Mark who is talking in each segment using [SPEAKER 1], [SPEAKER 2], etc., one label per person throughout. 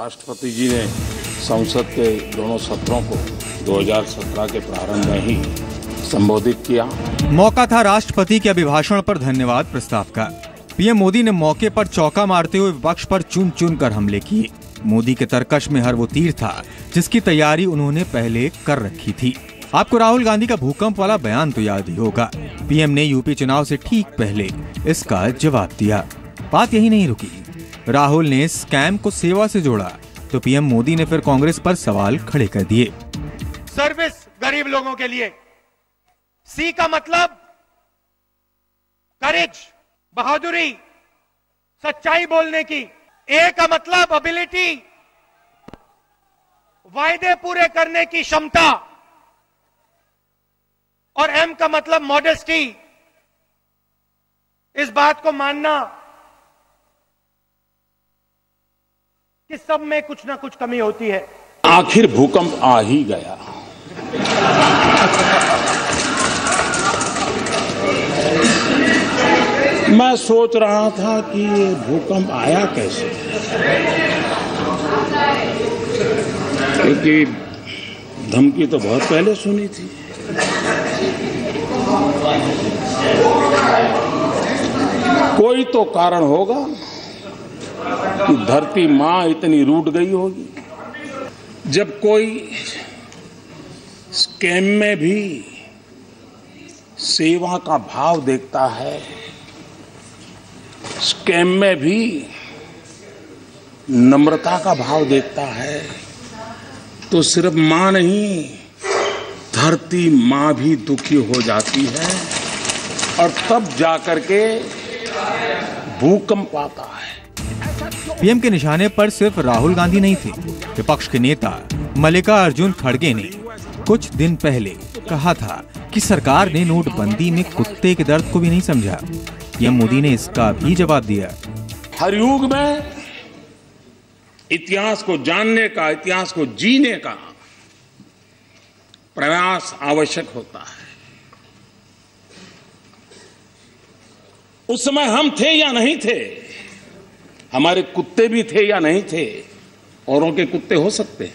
[SPEAKER 1] राष्ट्रपति जी ने संसद के दोनों सत्रों को 2017 के प्रारंभ में ही संबोधित किया।
[SPEAKER 2] मौका था राष्ट्रपति के अभिभाषण पर धन्यवाद प्रस्ताव का। पीएम मोदी ने मौके पर चौका मारते हुए विपक्ष पर चुन चुन कर हमले किए। मोदी के तरकश में हर वो तीर था, जिसकी तैयारी उन्होंने पहले कर रखी थी। आपको राहुल गांधी का भूकंप वाला बयान तो याद ही होगा। पीएम ने यूपी चुनाव से ठीक पहले इसका जवाब दिया। बात यही नहीं रुकी। राहुल ने स्कैम को सेवा से जोड़ा तो पीएम मोदी ने फिर कांग्रेस पर सवाल खड़े कर दिए।
[SPEAKER 3] सर्विस गरीब लोगों के लिए। सी का मतलब करेज बहादुरी, सच्चाई बोलने की। ए का मतलब एबिलिटी वायदे पूरे करने की क्षमता। और एम का मतलब मॉडेस्टी इस बात को मानना कि सब में कुछ ना कुछ कमी होती है।
[SPEAKER 1] आखिर भूकंप आ ही गया। मैं सोच रहा था कि ये भूकंप आया कैसे? क्योंकि धमकी तो बहुत पहले सुनी थी। कोई तो कारण होगा। कि धरती माँ इतनी रूट गई होगी। जब कोई स्कैम में भी सेवा का भाव देखता है, स्कैम में भी नम्रता का भाव देखता है तो सिर्फ़ माँ नहीं, धरती माँ भी दुखी हो जाती है और तब जाकर के भूकंप आता है।
[SPEAKER 2] पीएम के निशाने पर सिर्फ़ राहुल गांधी नहीं थे, विपक्ष के नेता मल्लिका अर्जुन खड़गे ने कुछ दिन पहले कहा था कि सरकार ने नोटबंदी में कुत्ते के दर्द को भी नहीं समझा। पीएम मोदी ने इसका भी जवाब दिया।
[SPEAKER 1] हर युग में इतिहास को जानने का, इतिहास को जीने का प्रयास आवश्यक होता है। उस समय हम थे या नहीं थे हमारे कुत्ते भी थे या नहीं थे, औरों के कुत्ते हो सकते हैं।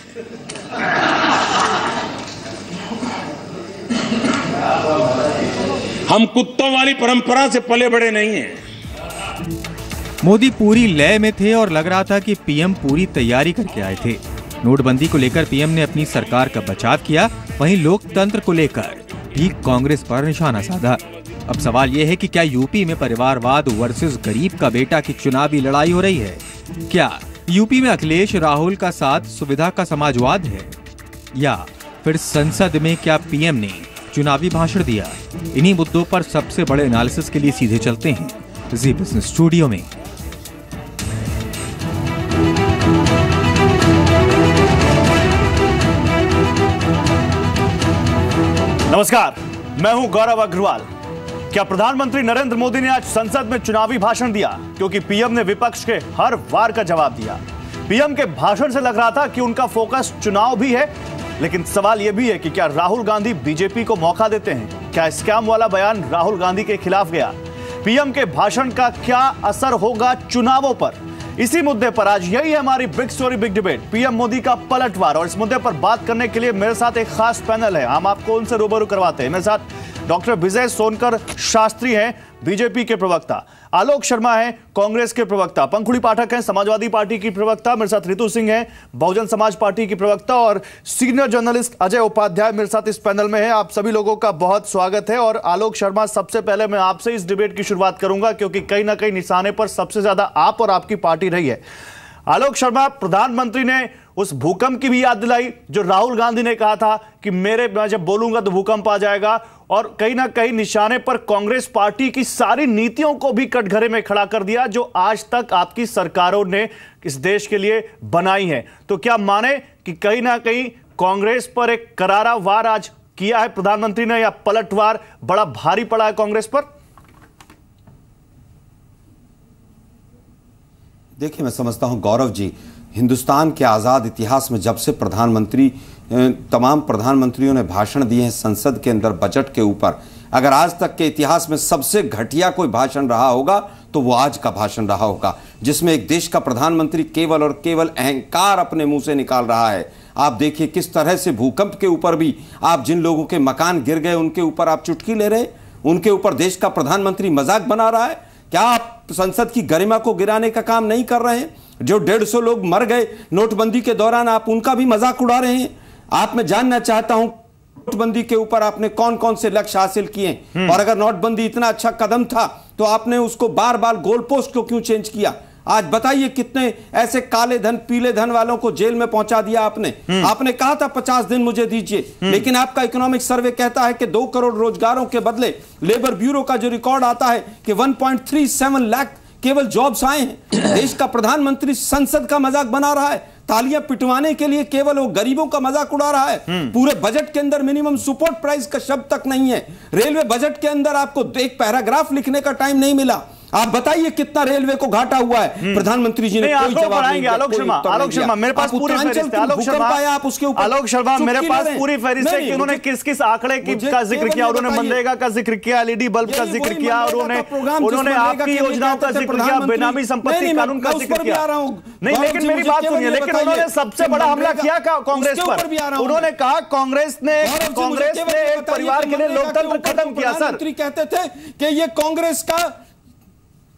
[SPEAKER 1] हम कुत्तों वाली परंपरा से पले बड़े नहीं हैं।
[SPEAKER 2] मोदी पूरी लय में थे और लग रहा था कि पीएम पूरी तैयारी करके आए थे। नोटबंदी को लेकर पीएम ने अपनी सरकार का बचाव किया, वहीं लोकतंत्र को लेकर भी कांग्रेस पर निशाना साधा। अब सवाल ये है कि क्या यूपी में परिवारवाद वर्सेस गरीब का बेटा की चुनावी लड़ाई हो रही है? क्या यूपी में अखिलेश, राहुल का साथ सुविधा का समाजवाद है? या फिर संसद में क्या पीएम ने चुनावी भाषण दिया? इन्हीं मुद्दों पर सबसे बड़े एनालिसिस के लिए सीधे चलते हैं जी बिज़नेस स्टूडियो में।
[SPEAKER 4] नमस्कार, मैं हूँ गौरव अग्रवाल। क्या प्रधानमंत्री नरेंद्र मोदी ने आज संसद में चुनावी भाषण दिया? क्योंकि पीएम ने विपक्ष के हर वार का जवाब दिया। पीएम के भाषण से लग रहा था कि उनका फोकस चुनाव भी है, लेकिन सवाल यह भी है कि क्या राहुल गांधी बीजेपी को मौका देते हैं? क्या स्कैम वाला बयान राहुल गांधी के खिलाफ गया? पीएम के भाषण का क्या असर होगा चुनावों पर? इसी मुद्दे पर आज यही है हमारी big story big debate PM Modi का पलटवार। और इस मुद्दे पर बात करने के लिए मेरे साथ एक खास पैनल है। हम आपको उनसे रूबरू करवाते हैं। मेरे साथ डॉक्टर विजय सोनकर शास्त्री हैं, बीजेपी के प्रवक्ता। आलोक शर्मा है, कांग्रेस के प्रवक्ता। पंखुड़ी पाठक हैं, समाजवादी पार्टी की प्रवक्ता। मेरे साथ रितु सिंह हैं, बहुजन समाज पार्टी की प्रवक्ता और सीनियर जर्नलिस्ट अजय उपाध्याय मेरे साथ इस पैनल में है। आप सभी लोगों का बहुत स्वागत है और आलोक शर्मा, सबसे पहले मैं आपसे इस डिबेट की शुरुआत करूँगा क्योंकि कहीं ना कहीं निशाने पर सबसे ज़्यादा आप और आपकी पार्टी रही है। आलोक शर्मा, प्रधानमंत्री ने उस भूकंप की भी याद दिलाई, जो राहुल गांधी ने कहा था कि मेरे, मैं जब बोलूँगा तो भूकंप आ जाएगा। और कहीं ना कहीं निशाने पर कांग्रेस पार्टी की सारी नीतियों को भी कटघरे में खड़ा कर दिया, जो आज तक आपकी सरकारों ने इस देश के लिए बनाई है। तो क्या माने कि कहीं ना कहीं कांग्रेस पर एक करारा वार आज किया है प्रधानमंत्री ने, या पलटवार बड़ा भारी पड़ा है कांग्रेस पर?
[SPEAKER 5] देखिए, मैं समझता हूँ, गौरव जी हिंदुस्तान के आज़ाद इतिहास में जब से प्रधानमंत्री तमाम प्रधानमंत्रियों ने भाषण दिए हैं संसद के अंदर बजट के ऊपर, अगर आज तक के इतिहास में सबसे घटिया कोई भाषण रहा होगा तो वो आज का भाषण रहा होगा, जिसमें एक देश का प्रधानमंत्री केवल और केवल अहंकार अपने मुँह से निकाल रहा है। आप देखिए किस तरह से भूकंप के ऊपर भी आप जिन लोगों के मकान गिर गए, उनके ऊपर आप चुटकी ले रहे उनके ऊपर देश का प्रधानमंत्री मज़ाक बना रहा है। क्या आप संसद की गरिमा को गिराने का काम नहीं कर रहे हैं? जो डेढ़ सौ लोग मर गए नोटबंदी के दौरान आप उनका भी मज़ाक उड़ा रहे हैं। आप मैं जानना चाहता हूँ नोटबंदी के ऊपर आपने कौन कौन से लक्ष्य हासिल किए और अगर नोटबंदी इतना अच्छा कदम था तो आपने उसको बार बार गोल पोस्ट को क्यों चेंज किया? आज बताइए कितने ऐसे काले धन पीले धन वालों को जेल में पहुँचा दिया आपने? आपने कहा था पचास दिन मुझे दीजिए लेकिन आपका इकोनॉमिक सर्वे कहता है कि दो करोड़ रोजगारों के बदले लेबर ब्यूरो का जो रिकॉर्ड आता है कि 1.37 लाख केवल जॉब्स आए हैं। देश का प्रधानमंत्री संसद का मज़ाक बना रहा है। तालियाँ पिटवाने के लिए केवल वो गरीबों का मज़ाक उड़ा रहा है। पूरे बजट के अंदर मिनिमम सपोर्ट प्राइस का शब्द तक नहीं है। रेलवे बजट के अंदर आपको एक पैराग्राफ लिखने का टाइम नहीं मिला। आप बताइए कितना रेलवे को घाटा हुआ है? प्रधानमंत्री जी ने कोई जवाब नहीं दिया
[SPEAKER 4] आलोक शर्मा आलोक शर्मा मेरे पास पूरी फहरिस्त आलोक शर्मा।
[SPEAKER 5] आप उसके ऊपर?
[SPEAKER 4] आलोक शर्मा मेरे पास पूरी फहरिस्त है कि उन्होंने किस किस आंकड़े की का ज़िक्र किया उन्होंने मनरेगा का ज़िक्र किया एलईडी बल्ब का ज़िक्र किया और उन्होंने उन्होंने आपकी योजनाओं का ज़िक्र किया बेनामी संपत्ति कानून का ज़िक्र किया। नहीं लेकिन मेरी बात सुनिए लेकिन उन्होंने सबसे बड़ा हमला किया कांग्रेस पर? उन्होंने कहा कांग्रेस ने कांग्रेस ने एक परिवार के लिए लोकतंत्र खत्म किया सर
[SPEAKER 5] कहते थे कि ये कांग्रेस का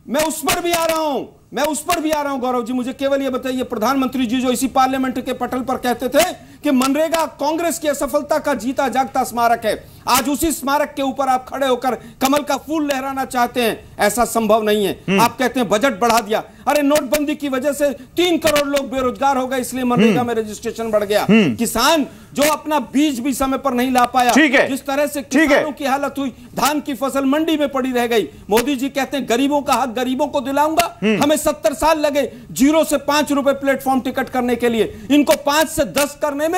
[SPEAKER 5] मैं उस पर भी आ रहा हूँ। मैं उस पर भी आ रहा हूँ, गौरव जी। मुझे केवल यह बताइए, प्रधानमंत्री जी जो इसी पार्लियामेंट के पटल पर कहते थे कि मनरेगा कांग्रेस की असफलता का जीता जागता स्मारक है। आज उसी स्मारक के ऊपर आप खड़े होकर कमल का फूल लहराना चाहते हैं ऐसा संभव नहीं है। आप कहते हैं बजट बढ़ा दिया। अरे नोटबंदी की वजह से तीन करोड़ लोग बेरोजगार हो गए इसलिए मनरेगा में रजिस्ट्रेशन बढ़ गया। किसान जो अपना बीज भी समय पर नहीं ला पाया
[SPEAKER 4] ठीक है।
[SPEAKER 5] जिस तरह से किसानों की हालत हुई धान की फ़सल मंडी में पड़ी रह गई। मोदी जी कहते हैं गरीबों का हक गरीबों को दिलाऊँगा। हमें सत्तर साल लगे ज़ीरो से पाँच रुपए प्लेटफॉर्म टिकट करने के लिए। इनको पाँच से दस करने में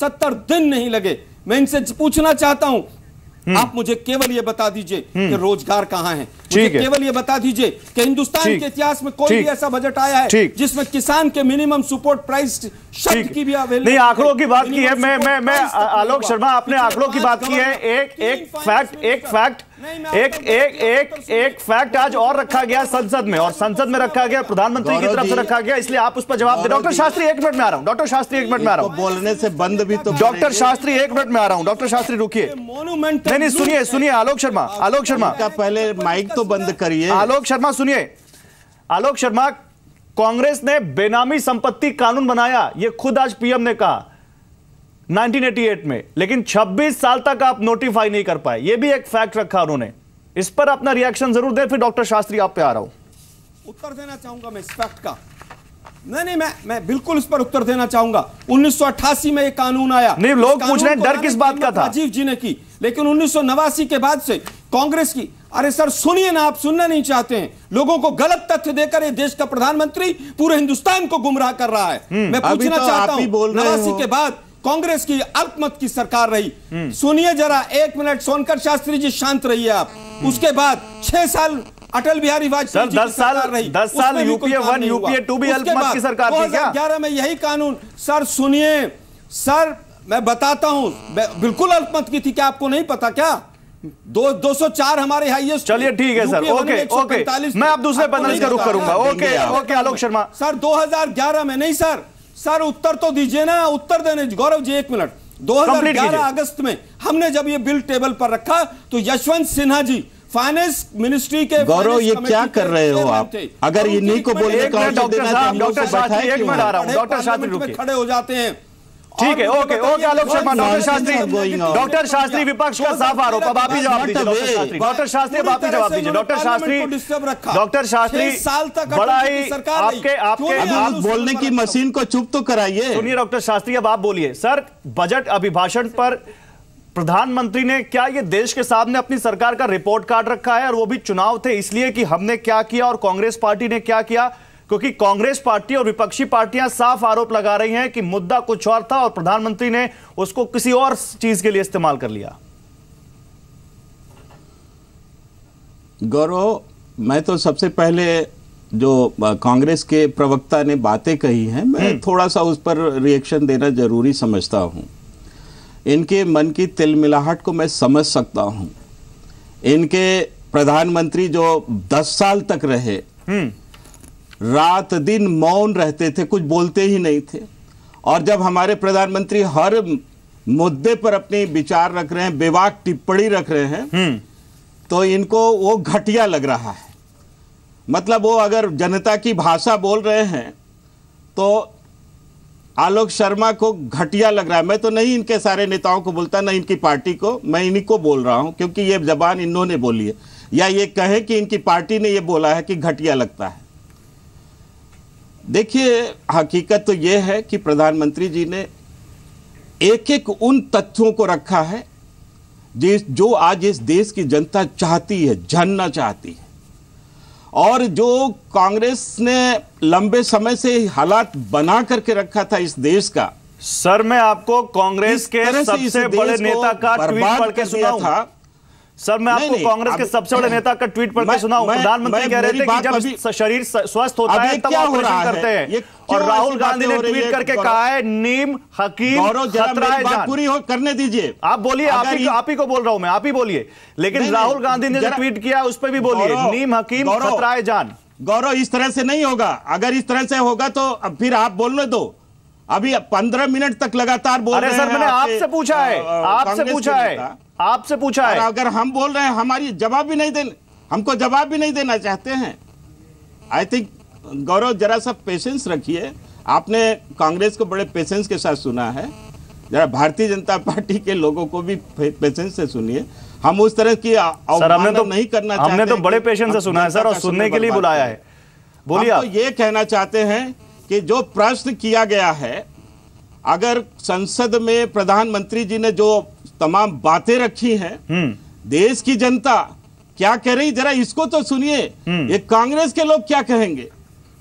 [SPEAKER 5] सत्तर दिन नहीं लगे। मैं इनसे पूछना चाहता हूँ। आप मुझे केवल ये बता दीजिए कि रोज़गार कहाँ है। मुझे केवल ये बता दीजिए कि हिंदुस्तान के इतिहास में कोई भी ऐसा बजट आया है जिसमें किसान के मिनिमम सपोर्ट प्राइस शब्द की भी अवेलेबल
[SPEAKER 4] नहीं आंकड़ों की बात की है। मैं मैं मैं आलोक शर्मा आपने आंकड़ों की बात की है। एक एक फैक्ट एक फैक्ट एक एक एक एक फैक्ट आज और रखा गया संसद में और संसद में रखा गया प्रधानमंत्री की तरफ़ से रखा गया इसलिए आप उस पर जवाब दे। डॉक्टर शास्त्री एक मिनट में आ रहा हूँ डॉक्टर शास्त्री एक मिनट में आ रहा हूँ।
[SPEAKER 6] बोलने से बंद भी तो
[SPEAKER 4] डॉक्टर शास्त्री एक मिनट में आ रहा हूँ डॉक्टर शास्त्री रुकिए। नहीं नहीं सुनिए सुनिए आलोक शर्मा आलोक शर्मा।
[SPEAKER 6] पहले माइक तो बंद करिए।
[SPEAKER 4] आलोक शर्मा सुनिए। आलोक शर्मा कांग्रेस ने बेनामी संपत्ति कानून बनाया यह खुद आज पीएम ने कहा। 1988 में। लेकिन 26 साल तक आप नोटिफाई नहीं कर पाए। यह भी एक फैक्ट रखा उन्होंने। इस पर अपना रिएक्शन ज़रूर दें फिर डॉक्टर शास्त्री आप पे आ रहा हूँ।
[SPEAKER 5] उत्तर देना चाहूँगा मैं इस फैक्ट का। नहीं नहीं मैं मैं बिल्कुल इस पर उत्तर देना चाहूँगा। 1988 में एक कानून आया।
[SPEAKER 4] नहीं लोग पूछ रहे हैं डर किस बात का था?
[SPEAKER 5] राजीव जी ने की। लेकिन उन्नीस सौ नवासी के बाद से कांग्रेस की अरे सर सुनिए ना आप सुनना नहीं चाहते हैं। लोगों को गलत तथ्य देकर ये देश का प्रधानमंत्री पूरे हिंदुस्तान को गुमराह कर रहा है। मैं पूछना
[SPEAKER 6] तो
[SPEAKER 5] चाहता
[SPEAKER 6] आप ही
[SPEAKER 5] हूँ नवासी के बाद कांग्रेस की अल्पमत की सरकार रही। सुनिए जरा एक मिनट सोनकर शास्त्री जी शांत रहिए आप। उसके बाद छह साल अटल बिहारी वाजपेयी
[SPEAKER 4] दस साल-
[SPEAKER 5] रही।
[SPEAKER 4] दस साल
[SPEAKER 5] काम
[SPEAKER 4] वन। UPA टू भी अल्पमत की सरकार थी क्या?
[SPEAKER 5] 2011 में यही कानून। सर सुनिए। सर मैं बताता हूँ बिल्कुल अल्पमत की थी क्या आपको नहीं पता क्या? दो 204 हमारे हाईएस्ट
[SPEAKER 4] चलिए ठीक है सर। Okay okay. मैं अब दूसरे पैनल का रुख करूँगा। Okay okay Alok Sharma.
[SPEAKER 5] Sir 2011 में नहीं सर। सर उत्तर तो दीजिए ना उत्तर देने गौरव जी एक मिनट
[SPEAKER 4] दो
[SPEAKER 5] 2011
[SPEAKER 4] कीजिए।
[SPEAKER 5] अगस्त में हमने जब ये बिल टेबल पर रखा तो यशवंत सिन्हा जी फाइनेंस मिनिस्ट्री के
[SPEAKER 6] गौरव ये क्या कर रहे हो आप? अगर
[SPEAKER 5] ये
[SPEAKER 6] इन्हीं को बोलने का
[SPEAKER 5] डॉक्टर
[SPEAKER 6] देना
[SPEAKER 5] साहब,
[SPEAKER 6] तो लोग
[SPEAKER 5] डॉक्टर। खड़े हो जाते हैं
[SPEAKER 4] ठीक है okay okay Alok Sharma doctor Shastri. Doctor Shastri विपक्ष का साफ़ आरोप अब आप ही जवाब दीजिए डॉक्टर शास्त्री। डॉक्टर शास्त्री अब आप ही जवाब दीजिए डॉक्टर शास्त्री डॉक्टर शास्त्री
[SPEAKER 5] साल तक
[SPEAKER 4] बड़ा ही। आपके आपके
[SPEAKER 6] आप बोलने की मशीन को चुप तो कराइए।
[SPEAKER 4] सुनिए डॉक्टर शास्त्री अब आप बोलिए। सर बजट अभिभाषण पर प्रधानमंत्री ने क्या ये देश के सामने अपनी सरकार का रिपोर्ट कार्ड रखा है और वो भी चुनाव थे इसलिए कि हमने क्या किया और कांग्रेस पार्टी ने क्या किया? क्योंकि कांग्रेस पार्टी और विपक्षी पार्टियाँ साफ़ आरोप लगा रही हैं कि मुद्दा कुछ और था और प्रधानमंत्री ने उसको किसी और चीज़ के लिए इस्तेमाल कर लिया।
[SPEAKER 6] गौरव मैं तो सबसे पहले जो कांग्रेस के प्रवक्ता ने बातें कही हैं मैं थोड़ा सा उस पर रिएक्शन देना ज़रूरी समझता हूँ। इनके मन की तिलमिलाहट को मैं समझ सकता हूँ। इनके प्रधानमंत्री जो 10 साल तक रहे रात दिन मौन रहते थे कुछ बोलते ही नहीं थे। और जब हमारे प्रधानमंत्री हर मुद्दे पर अपनी विचार रख रहे हैं बेवाक टिप्पणी रख रहे हैं तो इनको वो घटिया लग रहा है। मतलब वो अगर जनता की भाषा बोल रहे हैं तो आलोक शर्मा को घटिया लग रहा है। मैं तो नहीं इनके सारे नेताओं को बोलता ना इनकी पार्टी को मैं इन्हीं को बोल रहा हूँ क्योंकि ये जबान इन्होंने बोली है। या ये कहे कि इनकी पार्टी ने ये बोला है कि घटिया लगता है। देखिए हकीकत तो ये है कि प्रधानमंत्री जी ने एक एक उन तथ्यों को रखा है जिस जो आज इस देश की जनता चाहती है जानना चाहती है। और जो कांग्रेस ने लंबे समय से हालात बना करके रखा था इस देश का
[SPEAKER 4] सर मैं आपको कांग्रेस के सबसे बड़े नेता का ट्वीट पढ़ के सुनाऊं।
[SPEAKER 6] था।
[SPEAKER 4] सर मैं आपको कांग्रेस के सबसे बड़े नेता का ट्वीट पढ़ के
[SPEAKER 6] मैं-
[SPEAKER 4] सुनाऊं। प्रधानमंत्री कह रहे थे कि जब शरीर स्वस्थ होता है तब ऑपरेशन करते हैं। और राहुल गांधी ने
[SPEAKER 6] हो
[SPEAKER 4] ट्वीट करके कहा है नीम हकीम खतरा है जान।
[SPEAKER 6] पूरी हो करने दीजिए।
[SPEAKER 4] आप बोलिए आप ही आप ही को बोल रहा हूँ मैं आप ही बोलिए। लेकिन राहुल गांधी ने जो ट्वीट किया उस पर भी बोलिए। नीम हकीम खतरा है जान।
[SPEAKER 6] गौरव इस तरह से नहीं होगा। अगर इस तरह से होगा तो फिर आप बोलने दो। अभी पंद्रह मिनट तक लगातार बोल रहे
[SPEAKER 4] सर मैंने आपसे पूछा है। आपसे पूछा है। आपसे पूछा है।
[SPEAKER 6] अगर हम बोल रहे हैं हमारी जवाब भी नहीं देने हमको जवाब भी नहीं देना चाहते हैं। आई थिंक गौरव जरा सा पेशेंस रखिए। आपने कांग्रेस को बड़े पेशेंस के साथ सुना है। जरा भारतीय जनता पार्टी के लोगों को भी पेशेंस से सुनिए। हम उस तरह की
[SPEAKER 4] सर हमने तो
[SPEAKER 6] नहीं करना
[SPEAKER 4] हमने
[SPEAKER 6] चाहते
[SPEAKER 4] तो बड़े पेशेंस से सुना है सर और सुनने के लिए बुलाया है। बोलिए आप।
[SPEAKER 6] तो ये कहना चाहते हैं कि जो प्रश्न किया गया है अगर संसद में प्रधानमंत्री जी ने जो तमाम बातें रखी हैं। देश की जनता क्या कह रही? जरा इसको तो सुनिए। ये कांग्रेस के लोग क्या कहेंगे?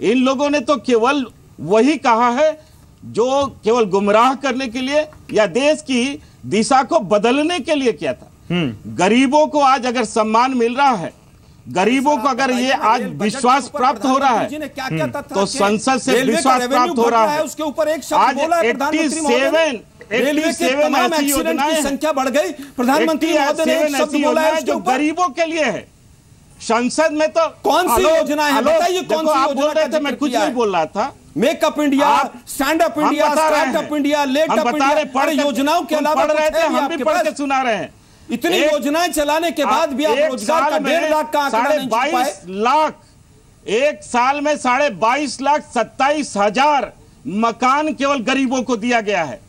[SPEAKER 6] इन लोगों ने तो केवल वही कहा है जो केवल गुमराह करने के लिए या देश की दिशा को बदलने के लिए किया था। गरीबों को आज अगर सम्मान मिल रहा है गरीबों को अगर ये आज विश्वास प्राप्त हो रहा है तो संसद से विश्वास प्राप्त हो रहा है
[SPEAKER 5] उसके ऊपर एक शब्द बोला है प्रधानमंत्री महोदय ने।
[SPEAKER 6] 87
[SPEAKER 5] रेलवे के तमाम एक्सीडेंट की संख्या बढ़ गई। प्रधानमंत्री महोदय ने एक शब्द बोला है
[SPEAKER 6] जो गरीबों के लिए है। संसद में तो
[SPEAKER 5] कौन सी योजनाएँ हैं? बताइए कौन सी योजना
[SPEAKER 6] मैं कुछ नहीं बोल रहा था।
[SPEAKER 5] Make in India stand up India startup India let up India.
[SPEAKER 6] पढ़
[SPEAKER 5] योजनाओं के अलावा
[SPEAKER 6] पढ़ रहे थे हम भी पढ़ के सुना रहे हैं।
[SPEAKER 5] इतनी योजनाएँ चलाने के बाद भी आप रोज़गार का डेढ़ लाख का आंकड़ा
[SPEAKER 6] साढ़े बाईस लाख एक साल में साढ़े बाईस लाख सत्ताईस हज़ार मकान केवल गरीबों को दिया गया है।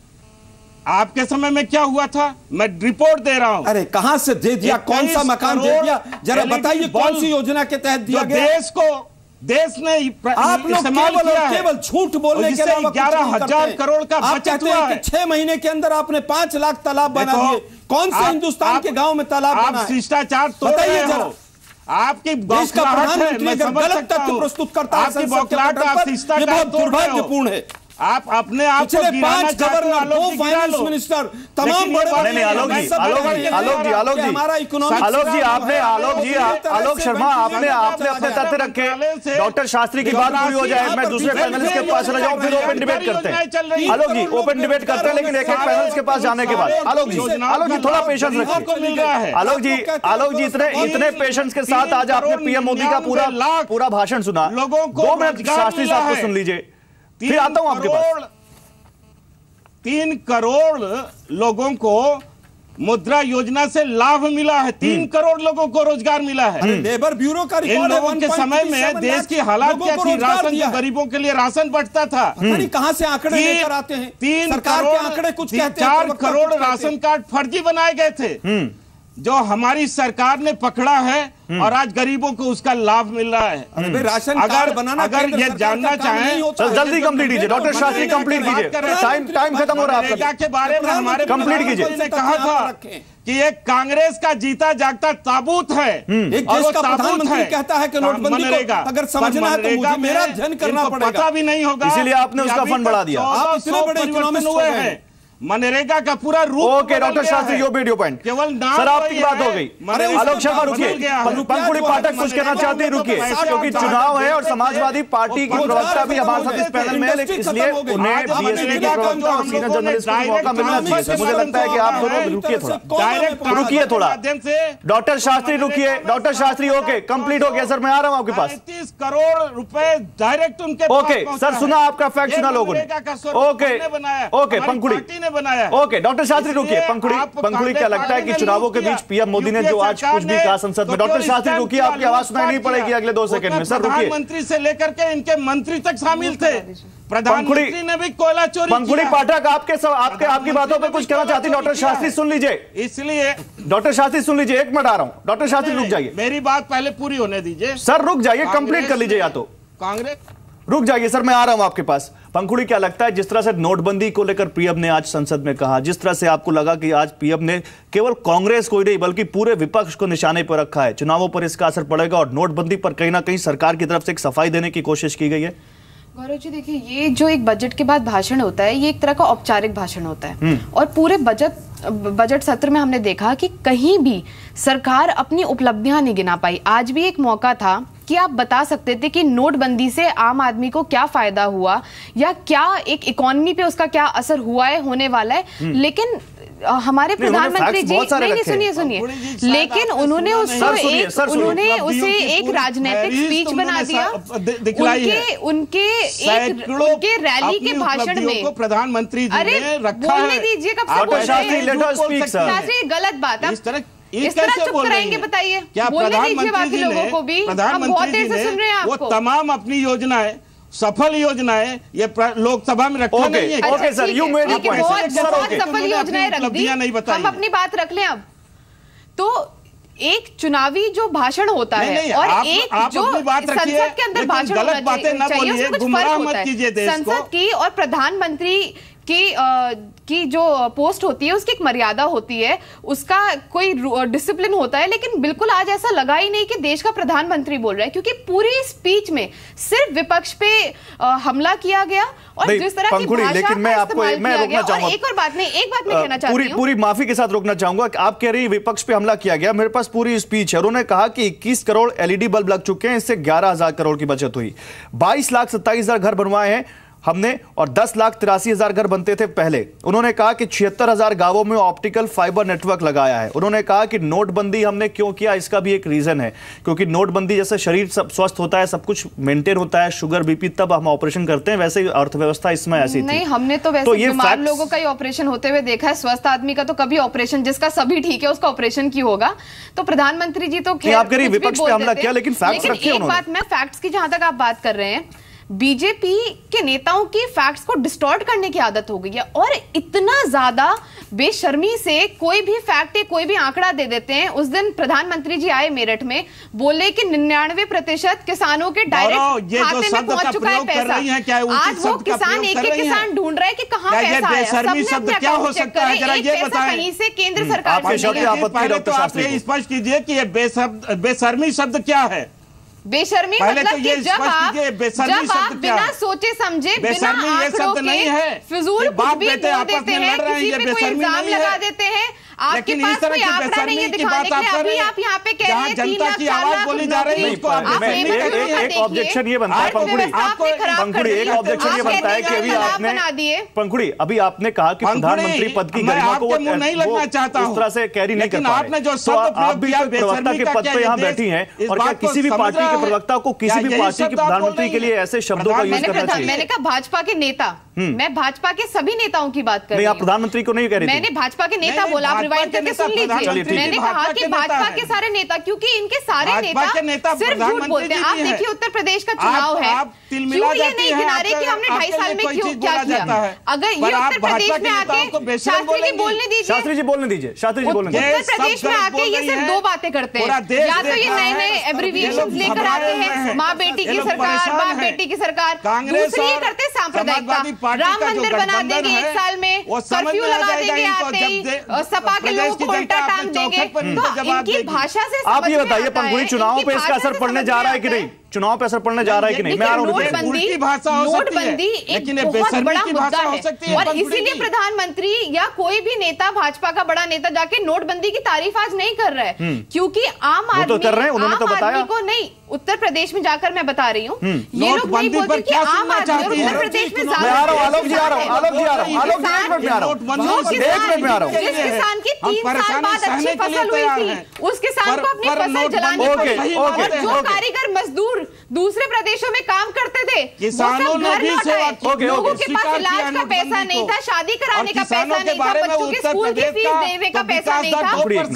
[SPEAKER 6] आपके समय में क्या हुआ था? मैं रिपोर्ट दे रहा हूँ।
[SPEAKER 5] अरे कहाँ से दे दिया? कौन सा मकान दे दिया? जरा बताइए कौन सी योजना के तहत दिया गया?
[SPEAKER 6] देश को देश ने
[SPEAKER 5] आप लोग केवल झूठ बोलने के अलावा
[SPEAKER 6] 11
[SPEAKER 5] नहीं
[SPEAKER 6] हज़ार करोड़ का बचत हुआ
[SPEAKER 5] है। छह महीने के अंदर आपने पाँच लाख तालाब बना दिए। कौन से हिंदुस्तान के गाँव में तालाब बना
[SPEAKER 6] आप शिष्टाचार
[SPEAKER 5] बताइए जरा।
[SPEAKER 6] आपकी
[SPEAKER 5] देश का प्रधानमंत्री गलत तथ्य प्रस्तुत करता है बहुत। दुर्भाग्यपूर्ण है।
[SPEAKER 6] आप अपने आप को
[SPEAKER 5] पिछले पाँच गवर्नर दो फाइनेंस मिनिस्टर तमाम बड़े
[SPEAKER 4] नहीं आलोक जी आलोक जी आलोक जी आलोक जी
[SPEAKER 5] हमारा इकोनॉमिक
[SPEAKER 4] आलोक जी आपने आलोक जी आलोक शर्मा आपने आपने अपने तथ्य रखे डॉक्टर शास्त्री की बात पूरी हो जाए मैं दूसरे पैनलिस्ट के पास चला जाऊँ फिर ओपन डिबेट करते हैं आलोक जी ओपन डिबेट करते हैं लेकिन एक एक पैनलिस्ट के पास जाने के बाद आलोक जी आलोक जी थोड़ा पेशेंस रखिए आलोक जी आलोक जी इतने इतने पेशेंस के साथ आज आपने पीएम मोदी का पूरा पूरा भाषण सुना
[SPEAKER 6] लोगों को
[SPEAKER 4] दो मिनट शास्त्री साहब को सुन लीजिए फिर आता हूँ आपके पास।
[SPEAKER 6] तीन करोड़ लोगों को मुद्रा योजना से लाभ मिला है। तीन करोड़ लोगों को रोज़गार मिला है।
[SPEAKER 5] लेबर ब्यूरो का
[SPEAKER 6] इन लोगों के समय में देश की हालात क्या थी? राशन जो गरीबों के लिए राशन बंटता था।
[SPEAKER 5] पता कहाँ से आंकड़े लेकर आते हैं?
[SPEAKER 6] तीन
[SPEAKER 5] सरकार के
[SPEAKER 6] करोड़
[SPEAKER 5] आंकड़े कुछ
[SPEAKER 6] चार करोड़ राशन कार्ड फर्जी बनाए गए थे। जो हमारी सरकार ने पकड़ा है और आज गरीबों को उसका लाभ मिल रहा है
[SPEAKER 5] राशन
[SPEAKER 6] अगर
[SPEAKER 5] बनाना
[SPEAKER 6] अगर ये जानना चाहें
[SPEAKER 5] है।
[SPEAKER 4] जल्दी कंप्लीट कीजिए डॉक्टर शास्त्री कंप्लीट कीजिए टाइम टाइम खत्म हो रहा है आपका
[SPEAKER 6] के बारे में हमारे
[SPEAKER 4] कंप्लीट कीजिए।
[SPEAKER 6] ने कहा था कि ये कांग्रेस का जीता जागता ताबूत है
[SPEAKER 5] एक
[SPEAKER 6] और वो
[SPEAKER 5] का
[SPEAKER 6] ताबूत
[SPEAKER 5] प्रधानमंत्री
[SPEAKER 6] है।
[SPEAKER 5] कहता है कि नोटबंदी को अगर समझना है तो मुझे मेरा अध्ययन करना पड़ेगा।
[SPEAKER 6] पता भी नहीं होगा
[SPEAKER 4] इसीलिए आपने उसका फंड बढ़ा दिया।
[SPEAKER 5] आप इतने
[SPEAKER 6] 1400
[SPEAKER 5] बड़े इकोनॉमिस्ट हो
[SPEAKER 6] मनरेगा का पूरा रूप
[SPEAKER 4] ओके डॉक्टर शास्त्री यो वीडियो पॉइंट
[SPEAKER 6] केवल नाम
[SPEAKER 4] सर आपकी बात
[SPEAKER 6] हो
[SPEAKER 4] गई।
[SPEAKER 6] अरे
[SPEAKER 4] आलोक शर्मा रुकिए। पंकुड़ी पाठक कुछ कहना चाहते हैं रुकिए। क्योंकि चुनाव है और समाजवादी पार्टी की प्रवक्ता भी हमारे साथ इस पैनल में है इसलिए उन्हें बीएसपी के प्रवक्ता और सीनियर जर्नलिस्ट को मौका मिलना चाहिए। मुझे लगता है कि आप दोनों रुकिए थोड़ा। रुकिए थोड़ा। डॉक्टर शास्त्री रुकिए। डॉक्टर शास्त्री ओके कंप्लीट हो गया। सर मैं आ रहा हूँ आपके पास।
[SPEAKER 6] तीस करोड़ रुपए डायरेक्ट उनके
[SPEAKER 4] ओके सर सुना आपका फैक्ट सुना लोगों ने ओके ओके पंकुड़ी
[SPEAKER 6] बनाया
[SPEAKER 4] ओके डॉक्टर शास्त्री रुकिए
[SPEAKER 6] पंखुड़ी
[SPEAKER 4] पंखुड़ी क्या लगता है कि चुनावों के बीच पीएम मोदी ने जो आज कुछ भी कहा संसद में।
[SPEAKER 6] तो
[SPEAKER 4] डॉक्टर शास्त्री रुकिए आपकी आवाज़ सुनाई नहीं पड़ेगी अगले दो सेकंड में। सर रुकिए।
[SPEAKER 6] मंत्री से लेकर के इनके मंत्री तक शामिल थे। प्रधानमंत्री ने भी कोयला चोरी पंखुड़ी
[SPEAKER 4] पाठक आपके सब आपके आपकी बातों पर कुछ कहना चाहती डॉक्टर शास्त्री सुन लीजिए।
[SPEAKER 6] इसलिए
[SPEAKER 4] डॉक्टर शास्त्री सुन लीजिए एक मिनट आ रहा हूँ। डॉक्टर शास्त्री रुक जाइए।
[SPEAKER 6] मेरी बात पहले पूरी होने दीजिए।
[SPEAKER 4] सर रुक जाइए कंप्लीट कर लीजिए या तो।
[SPEAKER 6] कांग्रेस
[SPEAKER 4] रुक जाइए सर, मैं आ रहा हूँ आपके पास। पंखुड़ी, क्या लगता है जिस तरह से नोटबंदी को लेकर पीएम ने आज संसद में कहा, जिस तरह से आपको लगा कि आज पीएम ने केवल कांग्रेस को ही नहीं, बल्कि पूरे विपक्ष को निशाने पर रखा है? चुनावों पर इसका असर पड़ेगा और नोटबंदी पर कहीं ना कहीं सरकार की तरफ़ से एक सफ़ाई देने की कोशिश की गई है।
[SPEAKER 7] गौरव जी देखिए ये जो एक बजट के बाद भाषण होता है ये एक तरह का औपचारिक भाषण होता है। हम्म। और पूरे बजट बजट सत्र में हमने देखा कि कहीं भी सरकार अपनी उपलब्धियाँ नहीं गिना पाई। आज भी एक मौका था कि आप बता सकते थे कि नोटबंदी से आम आदमी को क्या फ़ायदा हुआ या क्या एक इकोनॉमी पे उसका क्या असर हुआ है होने वाला है। हम्म। लेकिन हमारे प्रधानमंत्री जी नहीं नहीं सुनिए सुनिए। लेकिन उन्होंने उसको एक उन्होंने उसे एक राजनीतिक स्पीच बना दिया। उनके उनके एक उनके रैली के भाषण में
[SPEAKER 6] प्रधानमंत्री
[SPEAKER 7] अरे बोलने दीजिए कब से गलत बात। है
[SPEAKER 6] इस तरह
[SPEAKER 7] चुप कराएँगे बताइए।
[SPEAKER 6] क्या प्रधानमंत्री जी ने प्रधानमंत्री जी ने वो तमाम अपनी योजनाएँ सफल योजनाएँ ये लोकसभा में रखा
[SPEAKER 4] okay,
[SPEAKER 6] नहीं है।
[SPEAKER 7] Okay
[SPEAKER 4] sir you
[SPEAKER 7] made your
[SPEAKER 4] point
[SPEAKER 7] बहुत, बहुत सफल योजनाएँ रख दी।
[SPEAKER 6] नहीं बताई
[SPEAKER 7] हम अपनी बात रख लें अब। तो एक चुनावी जो भाषण होता
[SPEAKER 6] नहीं,
[SPEAKER 7] है
[SPEAKER 6] नहीं,
[SPEAKER 7] और
[SPEAKER 6] आप,
[SPEAKER 7] एक
[SPEAKER 6] आप
[SPEAKER 7] जो
[SPEAKER 6] बात
[SPEAKER 7] संसद के अंदर भाषण
[SPEAKER 6] गलत बातें ना बोलिए गुमराह मत कीजिए
[SPEAKER 7] संसद की और प्रधानमंत्री कि कि जो पोस्ट होती है उसकी एक मर्यादा होती है उसका कोई डिसिप्लिन होता है लेकिन बिल्कुल आज ऐसा लगा ही नहीं कि देश का प्रधानमंत्री बोल रहा है क्योंकि पूरी स्पीच में सिर्फ़ विपक्ष पे हमला किया गया और जिस तरह की
[SPEAKER 4] लेकिन मैं आपको मैं रोकना
[SPEAKER 7] और एक और बात नहीं एक बात मैं कहना चाहूँगी पूरी
[SPEAKER 4] पूरी माफ़ी के साथ रोकना चाहूँगा आप कह रही विपक्ष पे हमला किया गया मेरे पास पूरी स्पीच है उन्होंने कहा कि 21 करोड़ एलईडी बल्ब लग चुके हैं इससे 11000 करोड़ की बचत हुई। 22 लाख सत्ताईस हज़ार घर बनवाए हैं हमने और दस लाख तिरासी हज़ार घर बनते थे पहले। उन्होंने कहा कि छिहत्तर हज़ार गाँवों में ऑप्टिकल फाइबर नेटवर्क लगाया है। उन्होंने कहा कि नोटबंदी हमने क्यों किया इसका भी एक रीजन है। क्योंकि नोटबंदी जैसे शरीर सब स्वस्थ होता है सब कुछ मेंटेन होता है शुगर बीपी तब हम ऑपरेशन करते हैं वैसे अर्थव्यवस्था इसमें ऐसी
[SPEAKER 7] नहीं हमने तो वैसे
[SPEAKER 4] तो ये
[SPEAKER 7] लोगों का ही ऑपरेशन होते हुए देखा है। स्वस्थ आदमी का तो कभी ऑपरेशन जिसका सभी ठीक है उसका ऑपरेशन क्यों होगा? तो प्रधानमंत्री जी तो
[SPEAKER 4] आप विपक्ष किया लेकिन
[SPEAKER 7] फैक्ट्स फैक्ट्स की जहाँ तक आप बात कर रहे हैं बीजेपी के नेताओं की फैक्ट्स को डिस्टॉर्ट करने की आदत हो गई है और इतना ज़्यादा बेशर्मी से कोई भी फैक्ट या कोई भी आंकड़ा दे देते हैं। उस दिन प्रधानमंत्री जी आए मेरठ में बोले कि निन्यानवे प्रतिशत किसानों के डायरेक्ट खाते में पहुँच चुका है पैसा। आज वो किसान एक एक किसान ढूंढ रहे है कि कहाँ पैसा आया सबने अपने
[SPEAKER 6] अकाउंट
[SPEAKER 7] कहीं से केंद्र सरकार
[SPEAKER 6] स्पष्ट कीजिए कि बेशर्मी शब्द क्या है?
[SPEAKER 7] बेशर्मी
[SPEAKER 6] पहले
[SPEAKER 7] मतलब
[SPEAKER 6] तो ये
[SPEAKER 7] जब आप जब आप बिना सोचे समझे बिना आंकड़ों के फिजूल कुछ भी बोल देते हैं किसी पे कोई इल्ज़ाम लगा देते हैं आपके पास कोई आंकड़ा नहीं है दिखाने के लिए। अभी आप यहाँ पे कह रहे हैं तीन लाख चार लाख
[SPEAKER 6] बोली जा रही है
[SPEAKER 4] एक ऑब्जेक्शन ये बनता है पंखुड़ी।
[SPEAKER 7] आपको
[SPEAKER 4] पंखुड़ी एक ऑब्जेक्शन ये बनता है कि अभी आपने पंखुड़ी अभी आपने कहा कि प्रधानमंत्री पद की गरिमा को
[SPEAKER 6] नहीं लगना चाहता इस
[SPEAKER 4] तरह से कैरी नहीं कर
[SPEAKER 6] आपने जो
[SPEAKER 4] तो आप भी तो प्रवक्ता के पद
[SPEAKER 6] पर
[SPEAKER 4] यहाँ बैठी है और क्या किसी भी पार्टी के प्रवक्ता को किसी भी पार्टी के प्रधानमंत्री के लिए ऐसे शब्दों का यूज़ करना चाहिए
[SPEAKER 7] मैंने कहा भाजपा के नेता मैं भाजपा के सभी नेताओं की बात कर रही हूँ
[SPEAKER 4] प्रधानमंत्री को नहीं कह रही
[SPEAKER 7] मैंने भाजपा के नेता बोला रिवाइंड मैंने कहा भाजपा के सारे नेता क्योंकि इनके सारे नेता उत्तर प्रदेश का चुनाव है। अगर ये उत्तर प्रदेश में आके शास्त्री बोलने दीजिए।
[SPEAKER 4] शास्त्री जी बोलने दीजिए। शास्त्री जी बोलने दीजिए।
[SPEAKER 7] उत्तर प्रदेश में आके ये सिर्फ़ दो बातें करते हैं। या तो ये नए नए एब्रीविएशन लेकर आते हैं। माँ बेटी की सरकार
[SPEAKER 6] माँ
[SPEAKER 7] बेटी की सरकार। दूसरी ये करते सांप्रदायिकता। राम मंदिर बना देंगे एक साल में कर्फ्यू लगा देंगे आते ही सपा दबा
[SPEAKER 6] के
[SPEAKER 7] लोगों
[SPEAKER 6] को
[SPEAKER 7] उल्टा टांग देंगे? तो
[SPEAKER 6] इनकी
[SPEAKER 7] भाषा से
[SPEAKER 4] आप ये बताइए पंगुड़ी चुनाव पे इसका असर पड़ने जा रहा है कि नहीं? चुनाव पे असर पड़ने जा रहा है कि नहीं मैं आ रहा हूँ
[SPEAKER 6] भाषा हो सकती है,
[SPEAKER 7] नोटबंदी एक
[SPEAKER 6] लेकिन
[SPEAKER 7] बहुत बड़ा मुद्दा
[SPEAKER 6] हो सकती
[SPEAKER 7] और इसीलिए प्रधानमंत्री या कोई भी नेता भाजपा का बड़ा नेता जाके नोटबंदी की तारीफ़ आज नहीं कर रहा है। क्योंकि आम
[SPEAKER 4] तो
[SPEAKER 7] आदमी
[SPEAKER 4] कर रहे हैं, उन्होंने तो बताया।
[SPEAKER 7] को नहीं उत्तर प्रदेश में जाकर मैं बता रही हूँ। ये लोग नहीं बोलते
[SPEAKER 6] पर
[SPEAKER 7] कि आम आदमी
[SPEAKER 6] हैं?
[SPEAKER 7] उत्तर प्रदेश में
[SPEAKER 4] हूँ आलोक जी आ रहा हूँ आलोक जी आ रहा हूँ आलोक जी एक मिनट में आ रहा हूँ।
[SPEAKER 6] पर
[SPEAKER 4] हूँ।
[SPEAKER 7] जिस किसान की तीन साल बाद अच्छी फ़सल हुई थी
[SPEAKER 6] हैं।
[SPEAKER 7] किसान को अपनी फ़सल जलाने
[SPEAKER 4] जलानी
[SPEAKER 7] पड़ी जो कारीगर मजदूर दूसरे प्रदेशों में काम करते थे।
[SPEAKER 6] किसानों ने भी
[SPEAKER 7] लौट
[SPEAKER 6] सेवा की।
[SPEAKER 4] ओके,
[SPEAKER 7] लोगों
[SPEAKER 4] ओके।
[SPEAKER 7] के पास
[SPEAKER 6] स्वीकार
[SPEAKER 7] इलाज का पैसा नहीं था शादी कराने का पैसा नहीं था
[SPEAKER 6] बारे में
[SPEAKER 7] बच्चों के स्कूल की फ़ीस देने का
[SPEAKER 6] तो
[SPEAKER 7] पैसा नहीं था।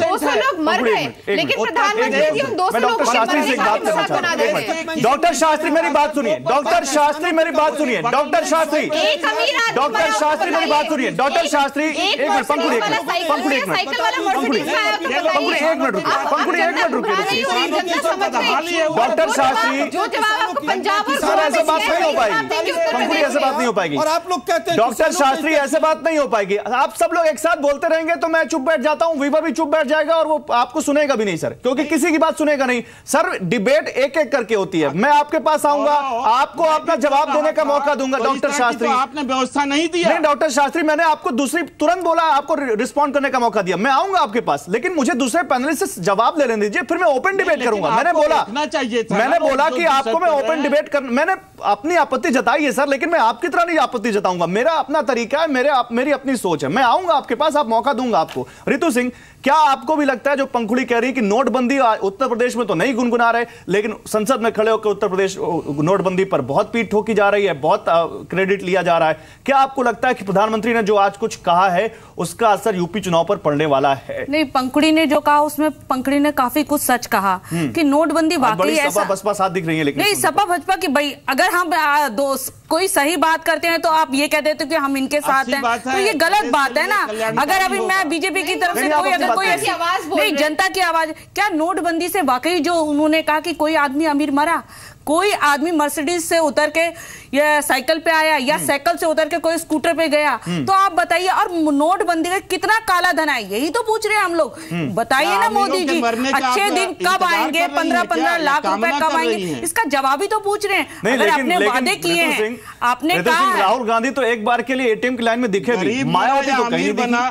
[SPEAKER 6] दो
[SPEAKER 7] सौ लोग मर गए। लेकिन प्रधानमंत्री उन दो सौ लोगों
[SPEAKER 4] डॉक्टर
[SPEAKER 7] के
[SPEAKER 4] शास्त्री
[SPEAKER 7] मरने का
[SPEAKER 4] बात करना
[SPEAKER 7] हिसाब बना देते
[SPEAKER 4] डॉक्टर शास्त्री मेरी बात सुनिए। डॉक्टर शास्त्री मेरी बात सुनिए। डॉक्टर शास्त्री।
[SPEAKER 7] एक अमीर आदमी
[SPEAKER 4] डॉक्टर शास्त्री मेरी बात सुनिए। डॉक्टर शास्त्री
[SPEAKER 7] एक
[SPEAKER 4] मिनट पंखुड़ी एक मिनट पंखुड़ी एक मिनट।
[SPEAKER 7] बताइए।
[SPEAKER 4] पंखुड़ी एक मिनट रुकिए पंखुड़ी एक मिनट रुकिए। डॉक्टर शास्त्री
[SPEAKER 7] गोवा
[SPEAKER 4] ऐसे बात नहीं हो पाएगी।
[SPEAKER 7] देंगे उत्तर
[SPEAKER 4] पंखुड़ी
[SPEAKER 7] प्रदेश
[SPEAKER 4] ऐसे बात नहीं हो पाएगी।
[SPEAKER 8] और आप लोग कहते हैं
[SPEAKER 4] डॉक्टर शास्त्री ऐसे बात नहीं हो पाएगी। आप सब लोग एक साथ बोलते रहेंगे तो मैं चुप बैठ जाता हूँ विभा भी चुप बैठ जाएगा और वो आपको सुनेगा भी नहीं सर। क्योंकि किसी की बात सुनेगा नहीं। सर डिबेट एक एक करके होती है। मैं आपके पास आऊँगा आपको अपना जवाब देने का मौका दूँगा
[SPEAKER 6] तो
[SPEAKER 4] डॉक्टर शास्त्री
[SPEAKER 6] तो आपने व्यवस्था नहीं दी
[SPEAKER 4] नहीं डॉक्टर शास्त्री मैंने आपको दूसरी तुरंत बोला आपको रिस्पॉन्ड करने का मौका दिया। मैं आऊँगा आपके पास लेकिन मुझे दूसरे पैनलिस्ट से जवाब ले लेने दीजिए फिर मैं ओपन डिबेट करूँगा। मैंने बोला
[SPEAKER 6] चाहिए
[SPEAKER 4] मैंने बोला कि आपको मैं ओपन डिबेट कर मैंने अपनी आपत्ति जताई है सर लेकिन मैं आपकी तरह नहीं आपत्ति जताऊँगा। मेरा अपना तरीका है मेरे आप, मेरी अपनी सोच है। मैं आऊँगा आपके पास आप मौका दूँगा आपको। रितु सिंह क्या आपको भी लगता है जो पंखुड़ी कह रही है कि नोटबंदी उत्तर प्रदेश में तो नहीं गुनगुना रहे लेकिन संसद में खड़े होकर उत्तर प्रदेश नोटबंदी पर बहुत पीठ ठोकी जा रही है बहुत क्रेडिट लिया जा रहा है। क्या आपको लगता है कि प्रधानमंत्री ने जो आज कुछ कहा है उसका असर यूपी चुनाव पर पड़ने वाला है?
[SPEAKER 9] नहीं पंखुड़ी ने जो कहा उसमें पंखुड़ी ने काफ़ी कुछ सच कहा कि नोटबंदी वाकई
[SPEAKER 4] सपा बसपा साथ दिख रही है लेकिन
[SPEAKER 9] नहीं सपा भाजपा की भाई अगर हम दोस्त कोई सही बात करते हैं तो आप ये कह देते हो कि हम इनके साथ हैं।
[SPEAKER 6] है।
[SPEAKER 9] तो ये गलत बात है ना। अगर अभी मैं बीजेपी की तरफ़ से कोई अगर कोई ऐसी
[SPEAKER 7] आवाज़
[SPEAKER 9] नहीं जनता की आवाज़ क्या नोटबंदी से वाकई जो उन्होंने कहा कि कोई आदमी अमीर मरा कोई आदमी मर्सिडीज से उतर के या साइकिल पे आया या साइकिल से उतर के कोई स्कूटर पे गया तो आप बताइए और नोटबंदी का कितना काला धन है? यही तो पूछ रहे हैं हम लोग। बताइए ना मोदी जी अच्छे दिन कब आएँगे? पंद्रह पंद्रह लाख रुपए कब आएँगे? इसका जवाब ही तो पूछ रहे हैं। अगर
[SPEAKER 4] लेकिन
[SPEAKER 9] आपने वादे किए हैं आपने कहा
[SPEAKER 4] राहुल गांधी तो एक बार के लिए एटीएम की लाइन में दिखे मायावती तो कहीं
[SPEAKER 6] बना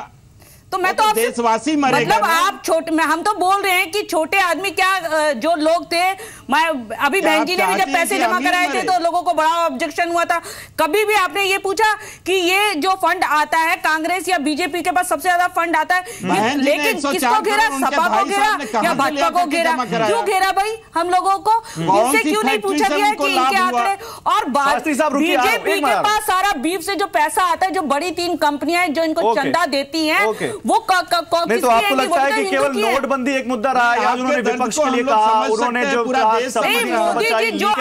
[SPEAKER 9] तो मैं तो
[SPEAKER 6] तो देशवासी मरेगा
[SPEAKER 9] मतलब आप छोटे मैं हम तो बोल रहे हैं कि छोटे आदमी क्या जो लोग थे मैं अभी बहन जी ने भी जब पैसे जमा कराए थे तो लोगों को बड़ा ऑब्जेक्शन हुआ था। कभी भी आपने ये पूछा कि ये जो फंड आता है कांग्रेस या बीजेपी के पास सबसे ज़्यादा फंड आता है लेकिन किसको घेरा? सपा को घेरा? या भाजपा को घेरा? क्यों घेरा भाई? हम लोगों को इससे क्यों नहीं पूछा गया कि इनके? आंकड़े और बात
[SPEAKER 4] शास्त्री साहब रुकिए, आप
[SPEAKER 9] बीजेपी के पास सारा बीफ से जो पैसा आता है जो बड़ी तीन कंपनियाँ जो इनको। चंदा देती हैं
[SPEAKER 4] ओके।
[SPEAKER 9] वो क- क- क-
[SPEAKER 4] नहीं तो आपको लगता है कि केवल नोटबंदी एक मुद्दा रहा है या
[SPEAKER 6] आपके
[SPEAKER 4] उन्होंने विपक्ष
[SPEAKER 6] के
[SPEAKER 4] लिए कहा उन्होंने जो।
[SPEAKER 9] मोदी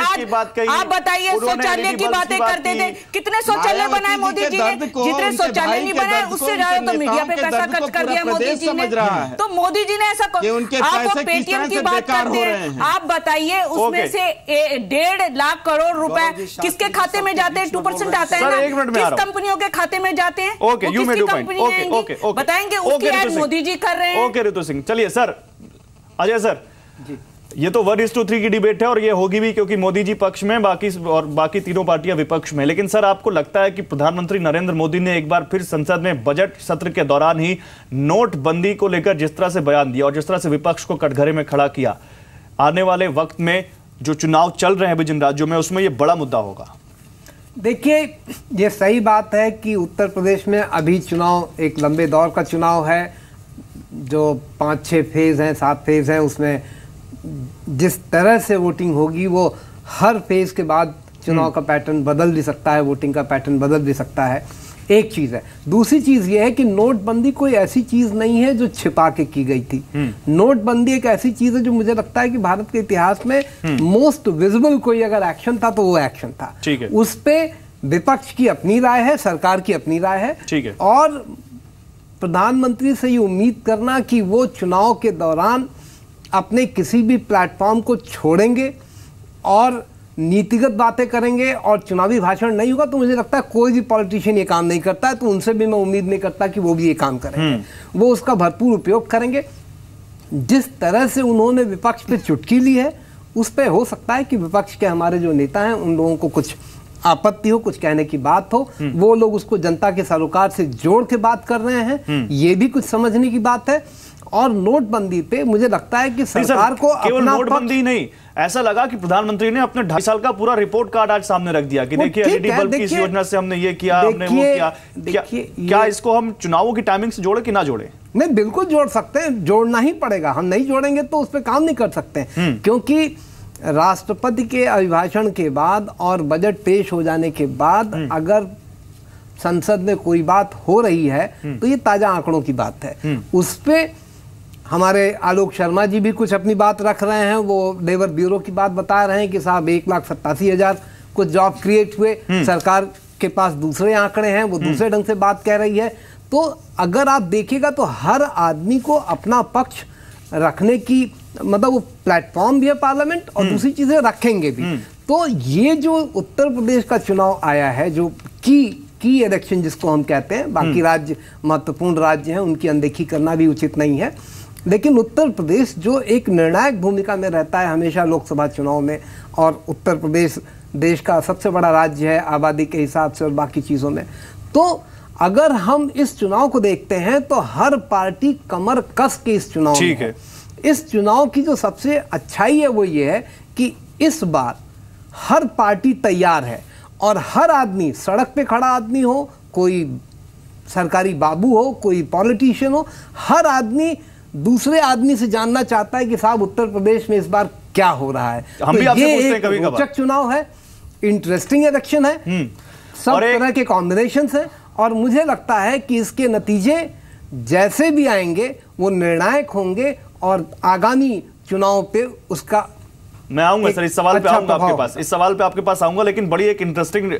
[SPEAKER 9] आज
[SPEAKER 4] बात कही
[SPEAKER 9] आप बताइए शौचालय की बातें करते थे कितने शौचालय बनाए मोदी जी ने जितने शौचालय नहीं बनाए उससे ज़्यादा तो मीडिया पे पैसा खर्च कर दिया मोदी जी ने
[SPEAKER 6] समझ रहा है।
[SPEAKER 9] तो मोदी जी ने ऐसा आप वो
[SPEAKER 6] पैसे किस
[SPEAKER 9] पेटीएम की बात
[SPEAKER 6] बेकार
[SPEAKER 9] करते
[SPEAKER 6] हैं रहे हैं।
[SPEAKER 9] आप बताइए उसमें से डेढ़ लाख करोड़ रुपए किसके खाते में जाते हैं टू परसेंट। आता है ना किस कंपनियों के खाते में जाते हैं
[SPEAKER 4] ओके
[SPEAKER 9] बताएँगे उसकी ऐड मोदी जी कर रहे हैं।
[SPEAKER 4] ओके ऋतु सिंह। चलिए सर। अजय सर। जी। ये तो वन इज़ टू थ्री की डिबेट है और ये होगी भी क्योंकि मोदी जी पक्ष में बाकी और बाकी तीनों पार्टियाँ विपक्ष में। लेकिन सर आपको लगता है कि प्रधानमंत्री नरेंद्र मोदी ने एक बार फिर संसद में बजट सत्र के दौरान ही नोटबंदी को लेकर जिस तरह से बयान दिया और जिस तरह से विपक्ष को कटघरे में खड़ा किया आने वाले वक्त में जो चुनाव चल रहे हैं अभी जिन राज्यों में उसमें यह बड़ा मुद्दा होगा।
[SPEAKER 10] देखिए ये सही बात है कि उत्तर प्रदेश में अभी चुनाव एक लंबे दौर का चुनाव है। जो पाँच छः फ़ेज़ हैं सात फ़ेज़ हैं उसमें जिस तरह से वोटिंग होगी वो हर फ़ेज़ के बाद चुनाव का पैटर्न बदल भी सकता है वोटिंग का पैटर्न बदल भी सकता है। एक चीज़ है। दूसरी चीज़ ये है कि नोटबंदी कोई ऐसी चीज़ नहीं है जो छिपा के की गई थी। नोटबंदी एक ऐसी चीज़ है जो मुझे लगता है कि भारत के इतिहास में मोस्ट विजिबल कोई अगर एक्शन था तो वो एक्शन था।
[SPEAKER 4] ठीक है।
[SPEAKER 10] उस पर विपक्ष की अपनी राय है सरकार की अपनी राय है।
[SPEAKER 4] ठीक है।
[SPEAKER 10] और प्रधानमंत्री से ये उम्मीद करना कि वो चुनाव के दौरान अपने किसी भी प्लेटफॉर्म को छोड़ेंगे और नीतिगत बातें करेंगे और चुनावी भाषण नहीं होगा तो मुझे लगता है कोई भी पॉलिटिशियन ये काम नहीं करता है तो उनसे भी मैं उम्मीद नहीं करता कि वो भी ये काम करेंगे। वो उसका भरपूर उपयोग करेंगे। जिस तरह से उन्होंने विपक्ष पे चुटकी ली है उस पर हो सकता है कि विपक्ष के हमारे जो नेता हैं उन लोगों को कुछ आपत्ति हो कुछ कहने की बात हो। वो लोग उसको जनता के सरोकार से जोड़ के बात कर रहे हैं। ये भी कुछ समझने की बात है। और नोटबंदी पे मुझे लगता है कि सरकार को अपना
[SPEAKER 4] नोटबंदी नहीं ऐसा लगा कि प्रधानमंत्री ने अपने ढाई साल का पूरा रिपोर्ट कार्ड आज सामने रख दिया कि देखिए एलईडी बल्ब की योजना से हमने ये किया हमने वो किया। क्या, क्या इसको हम चुनावों की टाइमिंग से जोड़े कि ना जोड़े?
[SPEAKER 10] नहीं बिल्कुल जोड़ सकते हैं जोड़ना ही पड़ेगा। हम नहीं जोड़ेंगे तो उस पर काम नहीं कर सकते। क्योंकि राष्ट्रपति के अभिभाषण के बाद और बजट पेश हो जाने के बाद अगर संसद में कोई बात हो रही है तो ये ताज़ा आंकड़ों की बात है। उस पे हमारे आलोक शर्मा जी भी कुछ अपनी बात रख रहे हैं वो लेबर ब्यूरो की बात बता रहे हैं कि साहब एक लाख सत्तासी हज़ार कुछ जॉब क्रिएट हुए सरकार के पास दूसरे आंकड़े हैं वो दूसरे ढंग से बात कह रही है। तो अगर आप देखिएगा तो हर आदमी को अपना पक्ष रखने की मतलब वो प्लेटफॉर्म भी है पार्लियामेंट और दूसरी चीज़ें रखेंगे भी। तो ये जो उत्तर प्रदेश का चुनाव आया है जो की की इलेक्शन जिसको हम कहते हैं बाकी राज्य महत्वपूर्ण राज्य हैं उनकी अनदेखी करना भी उचित नहीं है। लेकिन उत्तर प्रदेश जो एक निर्णायक भूमिका में रहता है हमेशा लोकसभा चुनाव में और उत्तर प्रदेश देश का सबसे बड़ा राज्य है आबादी के हिसाब से और बाकी चीज़ों में तो अगर हम इस चुनाव को देखते हैं तो हर पार्टी कमर कस के इस चुनाव
[SPEAKER 4] ठीक है।
[SPEAKER 10] इस चुनाव की जो सबसे अच्छाई है वो ये है कि इस बार हर पार्टी तैयार है और हर आदमी सड़क पे खड़ा आदमी हो कोई सरकारी बाबू हो कोई पॉलिटिशियन हो हर आदमी दूसरे आदमी से जानना चाहता है कि साहब उत्तर प्रदेश में इस बार क्या हो रहा है।
[SPEAKER 4] हम
[SPEAKER 10] तो
[SPEAKER 4] भी आपसे
[SPEAKER 10] ये
[SPEAKER 4] पूछते हैं।
[SPEAKER 10] रोचक चुनाव है इंटरेस्टिंग इलेक्शन है। सब तरह के कॉम्बिनेशन है और मुझे लगता है कि इसके नतीजे जैसे भी आएँगे वो निर्णायक होंगे और आगामी चुनाव पे उसका
[SPEAKER 4] मैं आऊँगा सर इस सवाल पे
[SPEAKER 10] अच्छा
[SPEAKER 4] आऊँगा आपके पास। इस सवाल पे आपके पास आऊँगा लेकिन बड़ी एक इंटरेस्टिंग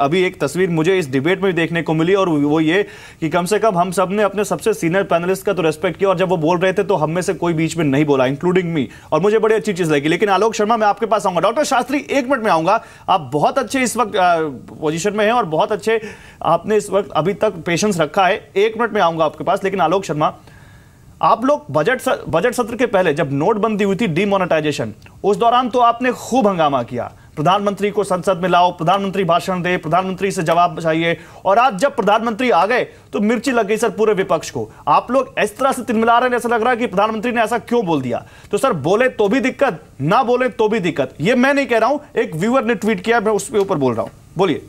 [SPEAKER 4] अभी एक तस्वीर मुझे इस डिबेट में भी देखने को मिली और वो ये कि कम से कम हम सबने अपने सबसे सीनियर पैनलिस्ट का तो रेस्पेक्ट किया और जब वो बोल रहे थे तो हम में से कोई बीच में नहीं बोला इंक्लूडिंग मी और मुझे बड़ी अच्छी चीज़ लगी। लेकिन आलोक शर्मा मैं आपके पास आऊँगा। डॉक्टर शास्त्री एक मिनट में आऊँगा। आप बहुत अच्छे इस वक्त पोजिशन में है और बहुत अच्छे आपने इस वक्त अभी तक पेशेंस रखा है। एक मिनट में आऊँगा आपके पास लेकिन आलोक शर्मा आप लोग बजट बजट सत्र के पहले जब नोटबंदी हुई थी डीमोनेटाइजेशन उस दौरान तो आपने खूब हंगामा किया। प्रधानमंत्री को संसद में लाओ, प्रधानमंत्री भाषण दे, प्रधानमंत्री से जवाब चाहिए, और आज जब प्रधानमंत्री आ गए तो मिर्ची लग गई सर पूरे विपक्ष को। आप लोग इस तरह से तिलमिला रहे हैं, ऐसा लग रहा है कि प्रधानमंत्री ने ऐसा क्यों बोल दिया? तो सर, बोले तो भी दिक्कत, ना बोले तो भी दिक्कत। ये मैं नहीं कह रहा हूँ, एक व्यूअर ने ट्वीट किया मैं उसके ऊपर बोल रहा हूँ। बोलिए।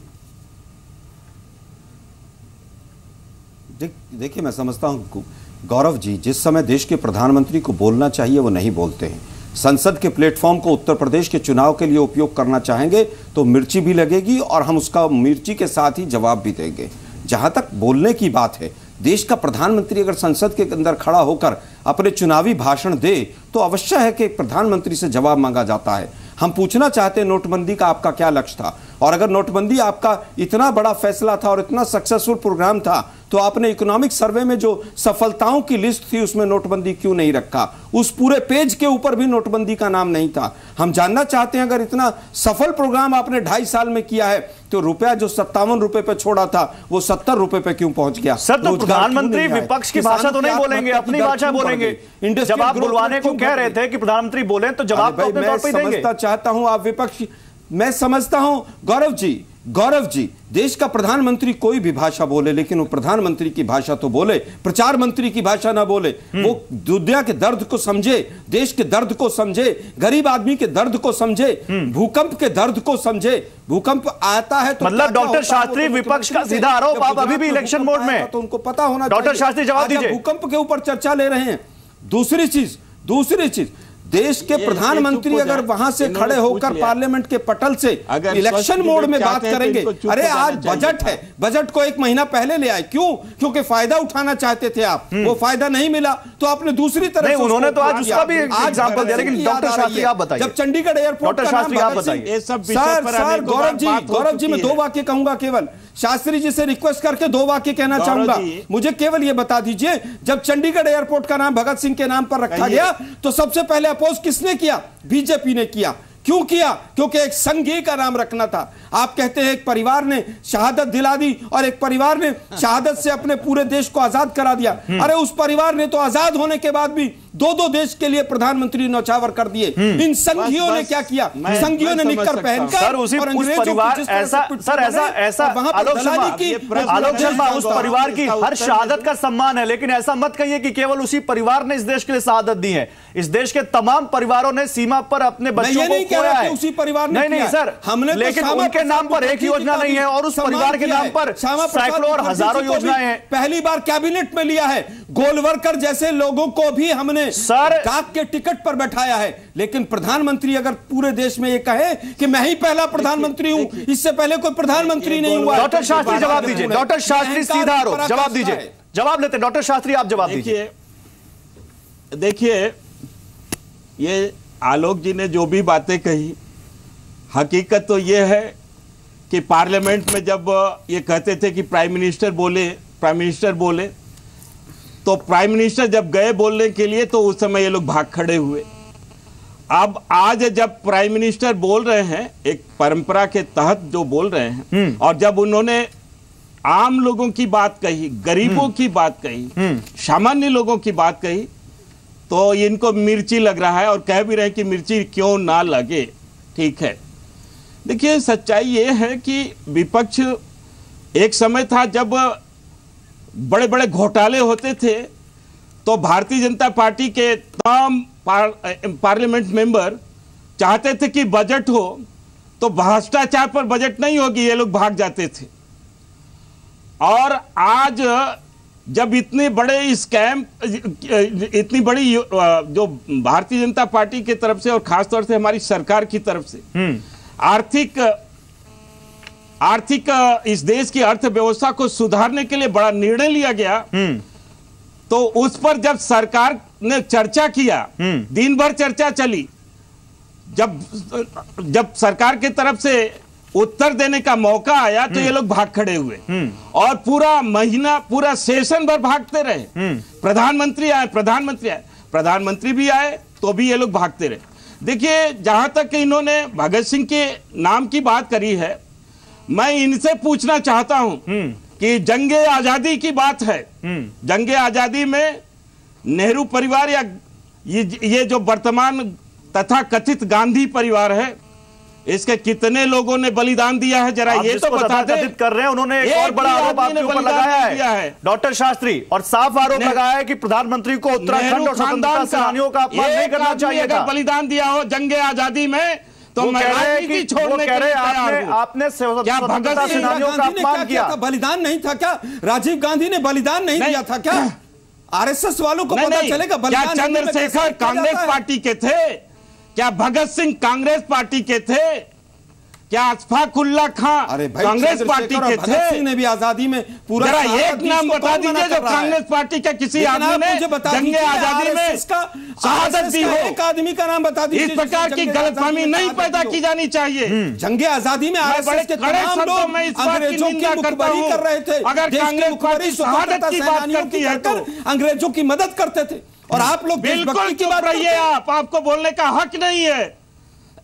[SPEAKER 5] देखिए, मैं समझता हूँ गौरव जी, जिस समय देश के प्रधानमंत्री को बोलना चाहिए, वो नहीं बोलते हैं। संसद के प्लेटफॉर्म को उत्तर प्रदेश के चुनाव के लिए उपयोग करना चाहेंगे तो मिर्ची भी लगेगी और हम उसका मिर्ची के साथ ही जवाब भी देंगे। जहाँ तक बोलने की बात है, देश का प्रधानमंत्री अगर संसद के अंदर खड़ा होकर अपने चुनावी भाषण दे तो अवश्य है कि प्रधानमंत्री से जवाब मांगा जाता है। हम पूछना चाहते हैं, नोटबंदी का आपका क्या लक्ष्य था? और अगर नोटबंदी आपका इतना बड़ा फैसला था और इतना सक्सेसफुल प्रोग्राम था तो आपने इकोनॉमिक सर्वे में जो सफलताओं की लिस्ट थी उसमें नोटबंदी क्यों नहीं रखा? उस पूरे पेज के ऊपर भी नोटबंदी का नाम नहीं था। हम जानना चाहते हैं अगर इतना सफल प्रोग्राम आपने ढाई साल में किया है तो रुपया जो सत्तावन रुपए पे छोड़ा था वो सत्तर रुपए पे क्यों पहुँच गया?
[SPEAKER 4] सर तो प्रधानमंत्री विपक्ष की भाषा तो नहीं बोलेंगे अपनी भाषा बोलेंगे? जब आप बुलवाने को कह रहे थे कि प्रधानमंत्री बोले तो जवाब तो
[SPEAKER 5] समझता चाहता हूँ आप विपक्ष मैं समझता हूँ गौरव जी गौरव जी देश का प्रधानमंत्री कोई भी भाषा बोले लेकिन वो प्रधानमंत्री की भाषा तो बोले प्रचार मंत्री की भाषा ना बोले वो दुनिया के दर्द को समझे देश के दर्द को समझे गरीब आदमी के दर्द को समझे भूकंप के दर्द को समझे भूकंप आता है तो
[SPEAKER 4] मतलब डॉक्टर
[SPEAKER 5] वो
[SPEAKER 4] शास्त्री
[SPEAKER 5] तो
[SPEAKER 4] विपक्ष का सीधा आरोप आप अभी भी इलेक्शन मोड में
[SPEAKER 5] तो उनको पता होना
[SPEAKER 4] डॉक्टर शास्त्री जवाब दीजिए।
[SPEAKER 5] भूकंप के ऊपर चर्चा ले रहे हैं दूसरी चीज़ दूसरी चीज़ देश के प्रधानमंत्री अगर वहाँ से खड़े होकर पार्लियामेंट के पटल से इलेक्शन मोड में बात
[SPEAKER 6] तो
[SPEAKER 5] करेंगे। अरे आज बजट है बजट को एक महीना पहले ले आए। क्यों? क्योंकि फ़ायदा उठाना चाहते थे आप। वो फ़ायदा नहीं मिला तो आपने दूसरी तरफ़
[SPEAKER 4] नहीं, उन्होंने तो आज उसका भी example दिया, लेकिन डॉक्टर शास्त्री आप बताइए।
[SPEAKER 5] जब चंडीगढ़ एयरपोर्ट का नाम
[SPEAKER 4] आप बताइए।
[SPEAKER 6] ये सब विषय
[SPEAKER 5] सर सर गौरव जी गौरव जी मैं दो वाक्य कहूँगा केवल। शास्त्री जी से रिक्वेस्ट करके दो वाक्य कहना चाहूँगा। मुझे केवल ये बता दीजिए जब चंडीगढ़ एयरपोर्ट का नाम भगत सिंह के नाम पर रखा गया तो सबसे पहले अपोज किसने किया? बीजेपी ने किया। क्यों किया? क्योंकि एक संघी का नाम रखना था। आप कहते हैं एक परिवार ने शहादत दिला दी और एक परिवार ने शहादत से अपने पूरे देश को आज़ाद करा दिया। अरे उस परिवार ने तो आज़ाद होने के बाद भी दो दो देश के लिए प्रधानमंत्री नौछावर कर दिए। इन संघियों ने क्या किया? संघियों ने
[SPEAKER 6] सकता
[SPEAKER 5] पहनकर
[SPEAKER 4] उसी
[SPEAKER 5] और
[SPEAKER 4] उस
[SPEAKER 5] अंग्रेज़ों
[SPEAKER 4] परिवार आलोक शर्मा
[SPEAKER 5] की
[SPEAKER 4] उस परिवार हर शहादत का सम्मान है लेकिन ऐसा मत कहिए कि केवल उसी परिवार ने इस देश के लिए शहादत दी है। इस देश के तमाम परिवारों ने सीमा पर अपने बच्चों को
[SPEAKER 5] नहीं
[SPEAKER 4] खोया है।
[SPEAKER 5] उसी परिवार ने
[SPEAKER 4] नहीं नहीं सर
[SPEAKER 5] हमने तो
[SPEAKER 4] लेकिन उनके नाम पर एक योजना नहीं है और उस परिवार के नाम पर सैकड़ों और हज़ारों योजनाएँ हैं।
[SPEAKER 5] पहली बार कैबिनेट में लिया है। गोलवरकर जैसे लोगों को भी हमने
[SPEAKER 4] सर-
[SPEAKER 5] डाक के टिकट पर बैठाया है। लेकिन प्रधानमंत्री अगर पूरे देश में ये कहे कि मैं ही पहला प्रधानमंत्री हूँ इससे पहले कोई प्रधानमंत्री नहीं हुआ।
[SPEAKER 4] डॉक्टर शास्त्री जवाब दीजिए। डॉक्टर शास्त्री सीधा आरोप जवाब दीजिए। जवाब लेते डॉक्टर शास्त्री आप जवाब दीजिए।
[SPEAKER 6] देखिए देखिए ये आलोक जी ने जो भी बातें कही हकीकत तो ये है कि पार्लियामेंट में जब ये कहते थे कि प्राइम मिनिस्टर बोले प्राइम मिनिस्टर बोले तो प्राइम मिनिस्टर जब गए बोलने के लिए तो उस समय ये लोग भाग खड़े हुए। अब आज जब प्राइम मिनिस्टर बोल रहे हैं एक परंपरा के तहत जो बोल रहे हैं और जब उन्होंने आम लोगों की बात कही गरीबों की बात कही सामान्य लोगों की बात कही तो इनको मिर्ची लग रहा है और कह भी रहे हैं कि मिर्ची क्यों ना लगे। ठीक है। देखिए सच्चाई ये है कि विपक्ष एक समय था जब बड़े बड़े घोटाले होते थे तो भारतीय जनता पार्टी के तमाम पार, पार्लियामेंट मेंबर चाहते थे कि बजट हो तो भ्रष्टाचार पर बजट नहीं होगी ये लोग भाग जाते थे। और आज जब इतने बड़े स्कैम इतनी बड़ी जो भारतीय जनता पार्टी की तरफ़ से और खासतौर से हमारी सरकार की तरफ़ से आर्थिक आर्थिक इस देश की अर्थव्यवस्था को सुधारने के लिए बड़ा निर्णय लिया गया। तो उस पर जब सरकार ने चर्चा किया दिन भर चर्चा चली जब जब सरकार की तरफ़ से उत्तर देने का मौका आया तो ये लोग भाग खड़े हुए। और पूरा महीना पूरा सेशन भर भागते रहे। प्रधानमंत्री आए प्रधानमंत्री आए प्रधानमंत्री भी आए तो भी ये लोग भागते रहे। देखिए जहाँ तक इन्होंने भगत सिंह के नाम की बात करी है मैं इनसे पूछना चाहता हूँ कि जंगे आज़ादी की बात है। जंगे आज़ादी में नेहरू परिवार या ये ये जो वर्तमान तथा कथित गांधी परिवार है इसके कितने लोगों ने बलिदान दिया है जरा ये तो बता दें।
[SPEAKER 4] कर रहे हैं उन्होंने एक और बड़ा आरोप आपके ऊपर लगाया है। डॉक्टर शास्त्री और साफ़ आरोप लगाया है कि प्रधानमंत्री को उत्तराखंड और स्वतंत्रता सेनानियों का अपमान नहीं करना चाहिए
[SPEAKER 6] बलिदान दिया हो जंगे आज़ादी में तो मैं राजनीति छोड़ने के लिए
[SPEAKER 4] आपने आपने
[SPEAKER 6] क्या भगत सिंह
[SPEAKER 4] सेनानियों का अपमान किया
[SPEAKER 5] बलिदान नहीं था क्या? राजीव गांधी ने बलिदान नहीं दिया था क्या? आरएसएस वालों को पता चलेगा
[SPEAKER 6] बलिदान चंद्रशेखर कांग्रेस पार्टी के थे? क्या भगत सिंह कांग्रेस पार्टी के थे? क्या अशफाकुल्ला खां?
[SPEAKER 5] अरे भाई
[SPEAKER 6] कांग्रेस पार्टी के थे।
[SPEAKER 5] ने भी आज़ादी में पूरा
[SPEAKER 6] एक नाम बता दीजिए जो कांग्रेस पार्टी के किसी आदमी ने जंगे आज़ादी में शहादत दी हो।
[SPEAKER 5] एक आदमी का नाम बता दीजिए
[SPEAKER 6] इस प्रकार की गलतफहमी नहीं पैदा की जानी चाहिए।
[SPEAKER 5] जंगे आज़ादी में आए
[SPEAKER 6] बड़े कड़े शब्दों में इस बात की निंदा करता हूँ।
[SPEAKER 5] कर रहे थे।
[SPEAKER 6] अगर कांग्रेस पार्टी शहादत की बात करती है तो
[SPEAKER 5] अंग्रेज़ों की मदद करते थे। और आप लोग
[SPEAKER 6] बिल्कुल की बात रहिए आप। आपको बोलने का हक नहीं है।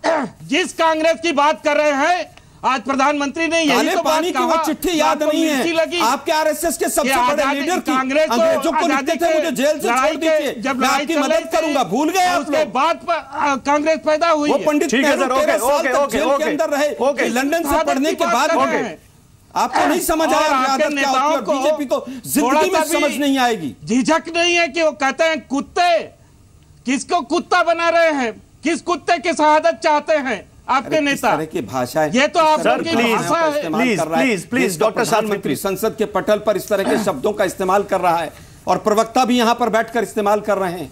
[SPEAKER 6] जिस कांग्रेस की बात कर रहे हैं आज प्रधानमंत्री ने यही तो
[SPEAKER 5] पानी की वो चिट्ठी याद नहीं है।
[SPEAKER 6] लगी।
[SPEAKER 5] आपके आरएसएस के सबसे बड़े लीडर की
[SPEAKER 6] कांग्रेस
[SPEAKER 5] अंग्रेज़ों को लिखते थे मुझे जेल से छोड़ दीजिए।
[SPEAKER 6] जब
[SPEAKER 5] मैं आपकी मदद करूँगा। भूल गए आप
[SPEAKER 6] उसके बाद कांग्रेस पैदा हुई
[SPEAKER 5] वो पंडित नेहरू तेरह साल तक जेल के अंदर रहे। लंदन से पढ़ने के बाद आपको नहीं समझ आया
[SPEAKER 6] आपके नेताओं को
[SPEAKER 5] बीजेपी को ज़िंदगी में समझ नहीं आएगी।
[SPEAKER 6] झिझक नहीं है कि वो कहते हैं कुत्ते किसको कुत्ता बना रहे हैं? किस कुत्ते की शहादत चाहते हैं? आपके नेता।
[SPEAKER 5] की भाषा
[SPEAKER 6] ये तो आप भाषा है।
[SPEAKER 5] प्लीज़ प्लीज़ प्लीज़ डॉक्टर प्रधानमंत्री संसद के पटल पर इस तरह के शब्दों का इस्तेमाल कर रहा है और प्रवक्ता भी यहाँ पर बैठकर इस्तेमाल कर रहे हैं।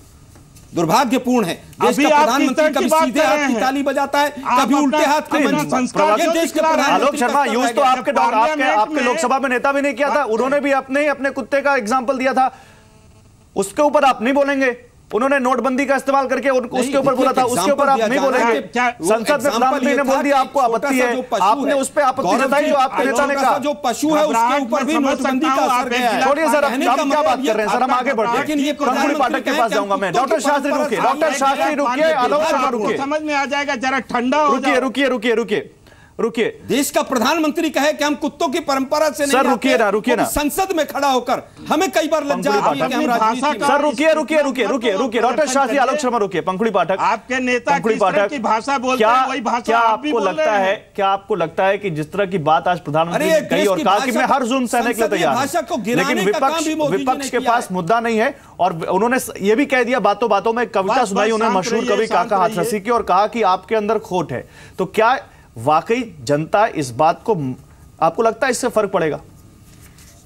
[SPEAKER 5] दुर्भाग्यपूर्ण है। देश का प्रधानमंत्री कभी सीधे हाथ की ताली बजाता है कभी उल्टे हाथ की
[SPEAKER 4] ये देश के आलोक शर्मा यूज़ तो आपके आपके आपके लोकसभा में नेता भी नहीं किया था उन्होंने भी अपने ही अपने कुत्ते का एग्ज़ाम्पल दिया था। उसके ऊपर आप नहीं बोलेंगे। उन्होंने नोटबंदी का इस्तेमाल करके उसके ऊपर बोला था उसके ऊपर आप नहीं बोलेंगे संसद में प्रधानमंत्री ने बोल दिया आपको आपत्ति है। आपने उस पर आपत्ति जताई जो आपके नेता ने कहा।
[SPEAKER 5] जो पशु है उसके ऊपर भी नोटबंदी का असर गया है
[SPEAKER 4] छोड़िए सर हम क्या बात कर रहे हैं? सर हम आगे बढ़ते हैं।
[SPEAKER 5] लेकिन ये
[SPEAKER 4] पाठक के पास जाऊँगा मैं। डॉक्टर शास्त्री रुके डॉक्टर शास्त्री रुकिए। आलोक शर्मा रुकिए।
[SPEAKER 6] समझ में आ जाएगा जरा ठंडा हो
[SPEAKER 4] रुकिए रुकिए रुकिए रुकिए। रुकिए।
[SPEAKER 8] देश का प्रधानमंत्री कहे कि हम कुत्तों की परंपरा से
[SPEAKER 4] सर रुकिए ना रुकिए ना।
[SPEAKER 8] संसद में खड़ा होकर हमें कई बार लज्जा आती है कि हम राजनीति
[SPEAKER 4] सर रुकिए रुकिए रुकिए रुकिए रुकिए। डॉक्टर शास्त्री आलोक शर्मा रुकिए पंखुड़ी पाठक।
[SPEAKER 6] आपके नेता
[SPEAKER 4] पंखुड़ी पाठक।
[SPEAKER 6] की भाषा बोलते
[SPEAKER 4] क्या
[SPEAKER 6] हैं वही भाषा
[SPEAKER 4] क्या आपको लगता है क्या आपको लगता है कि जिस तरह की बात आज प्रधानमंत्री ने कही और कहा कि मैं हर जुल्म सहने के लिए तैयार
[SPEAKER 8] भाषा को गिराने
[SPEAKER 4] लेकिन विपक्ष विपक्ष के पास मुद्दा नहीं है और उन्होंने ये भी कह दिया बातों बातों में कविता सुनाई उन्होंने मशहूर कवि काका
[SPEAKER 6] हाथ
[SPEAKER 4] रसी की और कहा कि आपके अंदर खोट है। तो क्या वाकई जनता इस बात को, आपको लगता है इससे फ़र्क पड़ेगा?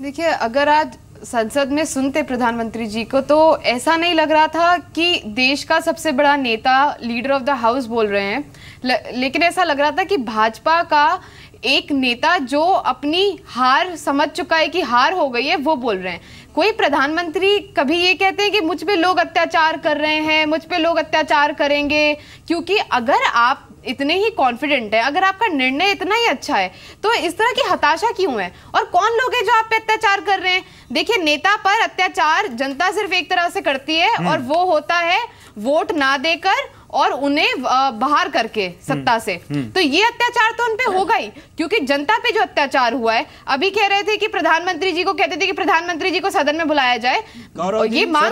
[SPEAKER 7] देखिए, अगर आज संसद में सुनते प्रधानमंत्री जी को तो ऐसा नहीं लग रहा था कि देश का सबसे बड़ा नेता, लीडर ऑफ़ द हाउस बोल रहे हैं। लेकिन ऐसा लग रहा था कि भाजपा का एक नेता जो अपनी हार समझ चुका है कि हार हो गई है, वो बोल रहे हैं। कोई प्रधानमंत्री कभी ये कहते हैं कि मुझ पे लोग अत्याचार कर रहे हैं, मुझ पे लोग अत्याचार करेंगे? क्योंकि अगर आप इतने ही कॉन्फिडेंट है। अगर आपका निर्णय इतना ही अच्छा है तो इस तरह की हताशा क्यों है? और कौन लोग हैं जो आप पे अत्याचार कर रहे हैं? देखिए नेता पर अत्याचार जनता सिर्फ़ एक तरह से करती है और वो होता है वोट ना देकर और उन्हें बाहर करके सत्ता से। तो ये अत्याचार तो उनपे होगा ही क्योंकि जनता पे जो अत्याचार हुआ है अभी कह रहे थे कि प्रधानमंत्री जी को कहते थे कि प्रधानमंत्री जी को सदन में बुलाया जाए। ये मांग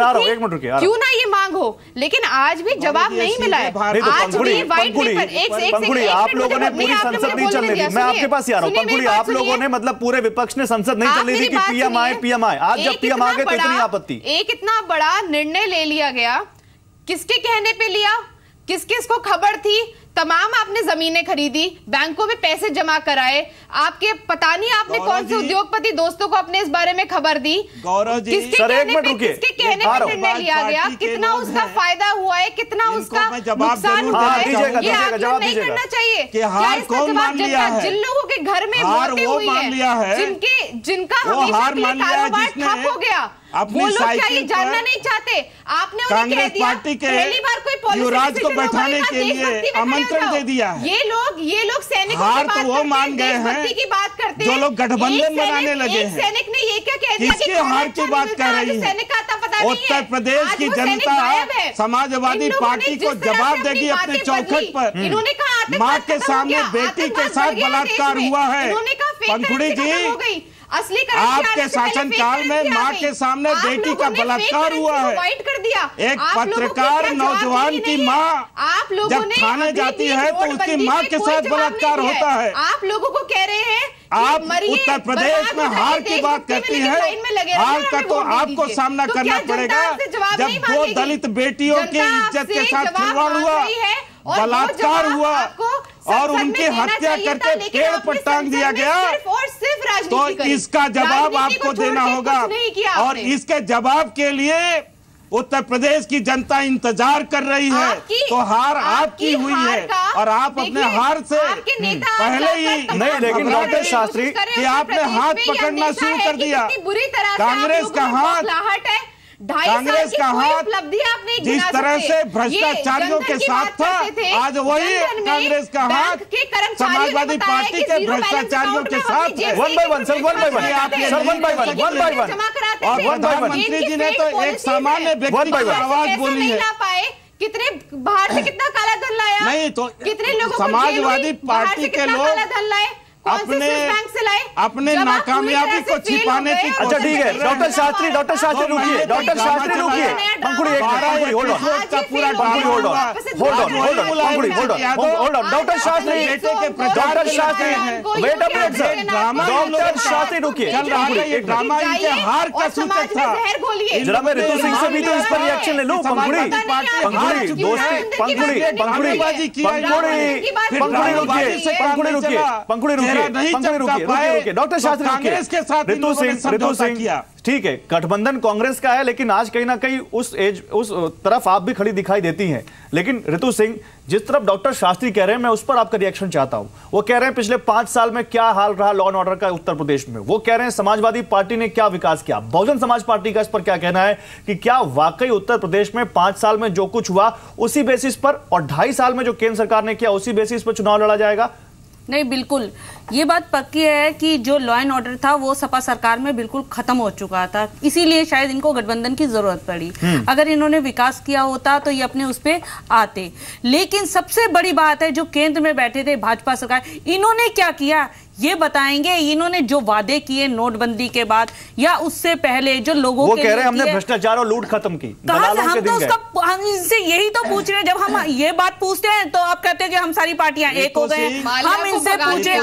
[SPEAKER 7] क्यों ना ये मांग हो? लेकिन आज भी जवाब नहीं मिला है।
[SPEAKER 4] तो
[SPEAKER 7] आज भी व्हाइट पेपर एक से एक
[SPEAKER 4] पंखुड़ी आप लोगों ने पूरी संसद नहीं चलने दी मैं आपके पास ही आ रहा हूँ।
[SPEAKER 7] मेरी
[SPEAKER 4] आप लोगों ने मतलब पूरे विपक्ष ने संसद नहीं चलने दी कि पीएम आए पीएम आए। आज जब पीएम आ गए तो इतनी आपत्ति?
[SPEAKER 7] एक इतना बड़ा निर्णय ले लिया गया। किसके कहने पे लिया? किस किस को खबर थी? तमाम आपने जमीनें खरीदी बैंकों में पैसे जमा कराए आपके पता नहीं आपने कौन से उद्योगपति दोस्तों को अपने इस बारे में खबर दी।
[SPEAKER 6] गौरव जी-
[SPEAKER 7] किसके
[SPEAKER 4] सर,
[SPEAKER 7] कहने
[SPEAKER 4] मिनट
[SPEAKER 7] पे किसके कहने पे निर्णय लिया गया? कितना उसका फ़ायदा हुआ है? कितना उसका नुकसान हुआ
[SPEAKER 4] हाँ,
[SPEAKER 7] ये आकलन नहीं करना चाहिए। क्या इसका जवाब जनता- जिन लोगों के घर में
[SPEAKER 6] हार
[SPEAKER 7] मौतें हुई
[SPEAKER 6] है।
[SPEAKER 7] जिनके जिनका हमेशा के लिए
[SPEAKER 6] मान लिया है
[SPEAKER 7] कारोबार ठप हो गया। वो लोग क्या ये
[SPEAKER 6] साइकिल
[SPEAKER 7] जानना नहीं चाहते आपने उन्हें कह
[SPEAKER 6] कांग्रेस
[SPEAKER 7] दिया
[SPEAKER 6] पार्टी के
[SPEAKER 7] पहली बार कोई
[SPEAKER 6] युवराज को बैठाने के लिए आमंत्रण दे दिया है।
[SPEAKER 7] ये लोग ये लोग सैनिक
[SPEAKER 6] हार
[SPEAKER 7] की
[SPEAKER 6] तो
[SPEAKER 7] बात
[SPEAKER 6] वो मान गए हैं,
[SPEAKER 7] की बात करते हैं जो
[SPEAKER 6] लोग गठबंधन बनाने लगे हैं।
[SPEAKER 7] सैनिक ने ये क्या कह दिया कि
[SPEAKER 6] किसके हार की बात
[SPEAKER 7] कर
[SPEAKER 6] रही है?
[SPEAKER 7] सैनिक का पता नहीं है।
[SPEAKER 6] उत्तर प्रदेश की जनता समाजवादी पार्टी को जवाब देगी अपने चौखट पर
[SPEAKER 7] इन्होंने कहा
[SPEAKER 6] माँ के सामने बेटी के साथ बलात्कार हुआ है
[SPEAKER 7] इन्होंने कहा
[SPEAKER 6] पंखुड़ी जी।
[SPEAKER 7] असली
[SPEAKER 6] आपके शासन काल में
[SPEAKER 7] currency
[SPEAKER 6] माँ के सामने बेटी का बलात्कार हुआ है।
[SPEAKER 7] कर दिया।
[SPEAKER 6] एक पत्रकार नौजवान की माँ
[SPEAKER 7] आप लोगों
[SPEAKER 6] जब
[SPEAKER 7] ने
[SPEAKER 6] थाने जाती है तो उसकी माँ के साथ बलात्कार होता है।
[SPEAKER 7] आप लोगों को कह रहे हैं
[SPEAKER 6] आप उत्तर प्रदेश में हार की बात करती है।
[SPEAKER 7] में
[SPEAKER 6] हार का तो आपको सामना
[SPEAKER 7] तो
[SPEAKER 6] करना पड़ेगा। जब दो दलित बेटियों की इज़्ज़त के साथ खिलवाड़ हुआ
[SPEAKER 7] है
[SPEAKER 6] बलात्कार हुआ।
[SPEAKER 7] आपको
[SPEAKER 6] और उनकी हत्या करके पेड़ पर टांग दिया गया।
[SPEAKER 7] सिर्फ़ और सिर्फ़
[SPEAKER 6] तो। इसका जवाब आपको देना होगा। और इसके जवाब के लिए उत्तर प्रदेश की जनता इंतज़ार कर रही है। तो हार आपकी हुई
[SPEAKER 7] हार
[SPEAKER 6] है और आप अपने हार से पहले ही
[SPEAKER 4] नहीं, लेकिन डॉक्टर शास्त्री,
[SPEAKER 6] कि आपने हाथ पकड़ना शुरू कर दिया।
[SPEAKER 7] कितनी बुरी तरह से
[SPEAKER 6] कांग्रेस का हाथ- कांग्रेस
[SPEAKER 7] की
[SPEAKER 6] हाथ जिस तरह। से भ्रष्टाचारियों के साथ था, आज वही कांग्रेस का हाथ समाजवादी पार्टी
[SPEAKER 7] के
[SPEAKER 6] भ्रष्टाचारियों के साथ
[SPEAKER 4] one by one sir one by one sir one by one one by one.
[SPEAKER 6] और। प्रधानमंत्री जी ने तो एक सामान्य व्यक्ति की आवाज़ बोली है।
[SPEAKER 7] कितने बाहर से कितना काला धन लाया
[SPEAKER 6] नहीं तो
[SPEAKER 7] कितने लोगों को
[SPEAKER 6] समाजवादी पार्टी के लोग
[SPEAKER 7] काला धन लाए।
[SPEAKER 6] अपने
[SPEAKER 7] स्विस बैंक से लाए?
[SPEAKER 6] अपने नाकामयाबी को छिपाने की
[SPEAKER 4] अच्छा ठीक है। डॉक्टर शास्त्री डॉक्टर शास्त्री रुकिए डॉक्टर शास्त्री रुकिए। पंखुड़ी एक पंखुड़ी होल्ड ऑन
[SPEAKER 6] का पूरा
[SPEAKER 4] Pankhuri hold on hold on hold on Pankhuri hold on hold on doctor Shastri
[SPEAKER 6] बेटे के
[SPEAKER 4] doctor Shastri wait a minute sir
[SPEAKER 6] drama
[SPEAKER 4] doctor Shastri रुकिए।
[SPEAKER 6] चल रहा है ये ड्रामा इनके हार का सूचक था।
[SPEAKER 4] जरा मैं ऋतु सिंह से भी तो इस पर रिएक्शन ले लूँ पंखुड़ी? पंखुड़ी दोस्ती पंखुड़ी पंखुड़ी पंखुड़ी पंखुड़ी। रुकिए पंखुड़ी रुकिए पंखुड़ी रुकिए पंखुड़ी रुकिए रुकिए रुकिए डॉक्टर शास्त्री
[SPEAKER 6] कांग्रेस के साथ इन लोगों ने समझौता किया।
[SPEAKER 4] ठीक है गठबंधन कांग्रेस का है लेकिन आज कहीं ना कहीं उस एज उस तरफ़ आप भी खड़ी दिखाई देती हैं। लेकिन ऋतु सिंह जिस तरफ़ डॉक्टर शास्त्री कह रहे हैं मैं उस पर आपका रिएक्शन चाहता हूँ। वो कह रहे हैं पिछले पाँच साल में क्या हाल रहा लॉ एंड ऑर्डर का उत्तर प्रदेश में? वो कह रहे हैं समाजवादी पार्टी ने क्या विकास किया? बहुजन समाज पार्टी का इस पर क्या कहना है कि क्या वाकई उत्तर प्रदेश में पाँच साल में जो कुछ हुआ उसी बेसिस पर और ढाई साल में जो केंद्र सरकार ने किया उसी बेसिस पर चुनाव लड़ा जाएगा?
[SPEAKER 9] नहीं बिल्कुल। ये बात पक्की है कि जो लॉ एंड ऑर्डर था वो सपा सरकार में बिल्कुल खत्म हो चुका था। इसीलिए शायद इनको गठबंधन की ज़रूरत पड़ी।
[SPEAKER 11] हम्म।
[SPEAKER 9] अगर इन्होंने विकास किया होता तो ये अपने उस पे आते। लेकिन सबसे बड़ी बात है जो केंद्र में बैठे थे भाजपा सरकार इन्होंने क्या किया? ये बताएँगे इन्होंने जो वादे किए नोटबंदी के बाद या उससे पहले जो लोगों
[SPEAKER 4] वो
[SPEAKER 9] के
[SPEAKER 4] कह रहे हैं हमने भ्रष्टाचार और लूट खत्म की।
[SPEAKER 9] कहा हम तो उसका हम इनसे यही तो पूछ रहे हैं जब हम ये बात पूछते हैं तो आप कहते हैं कि हम सारी पार्टियाँ एक हो गए हम इनसे पूछे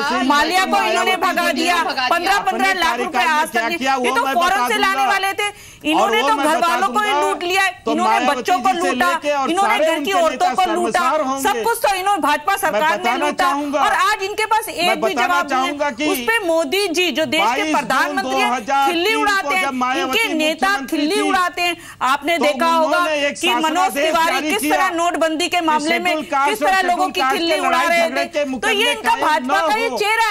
[SPEAKER 7] दिया,
[SPEAKER 9] को इन्होंने भगा दिया। पंद्रह पंद्रह लाख रुपए आज तक ये तो फॉरन से लाने वाले थे। इन्होंने तो घर वालों को ही लूट लिया
[SPEAKER 6] तो
[SPEAKER 9] इन्होंने बच्चों को लूटा इन्होंने घर की औरतों को लूटा सब कुछ तो इन्होंने भाजपा सरकार ने लूटा। और आज इनके पास एक भी जवाब नहीं है। उस पे मोदी जी जो देश के प्रधानमंत्री हैं खिल्ली उड़ाते हैं। इनके नेता खिल्ली उड़ाते हैं। आपने
[SPEAKER 6] तो
[SPEAKER 9] देखा होगा कि मनोज तिवारी किस तरह नोटबंदी के मामले में किस तरह लोगों की खिल्ली उड़ा रहे थे। तो ये इनका भाजपा का ये चेहरा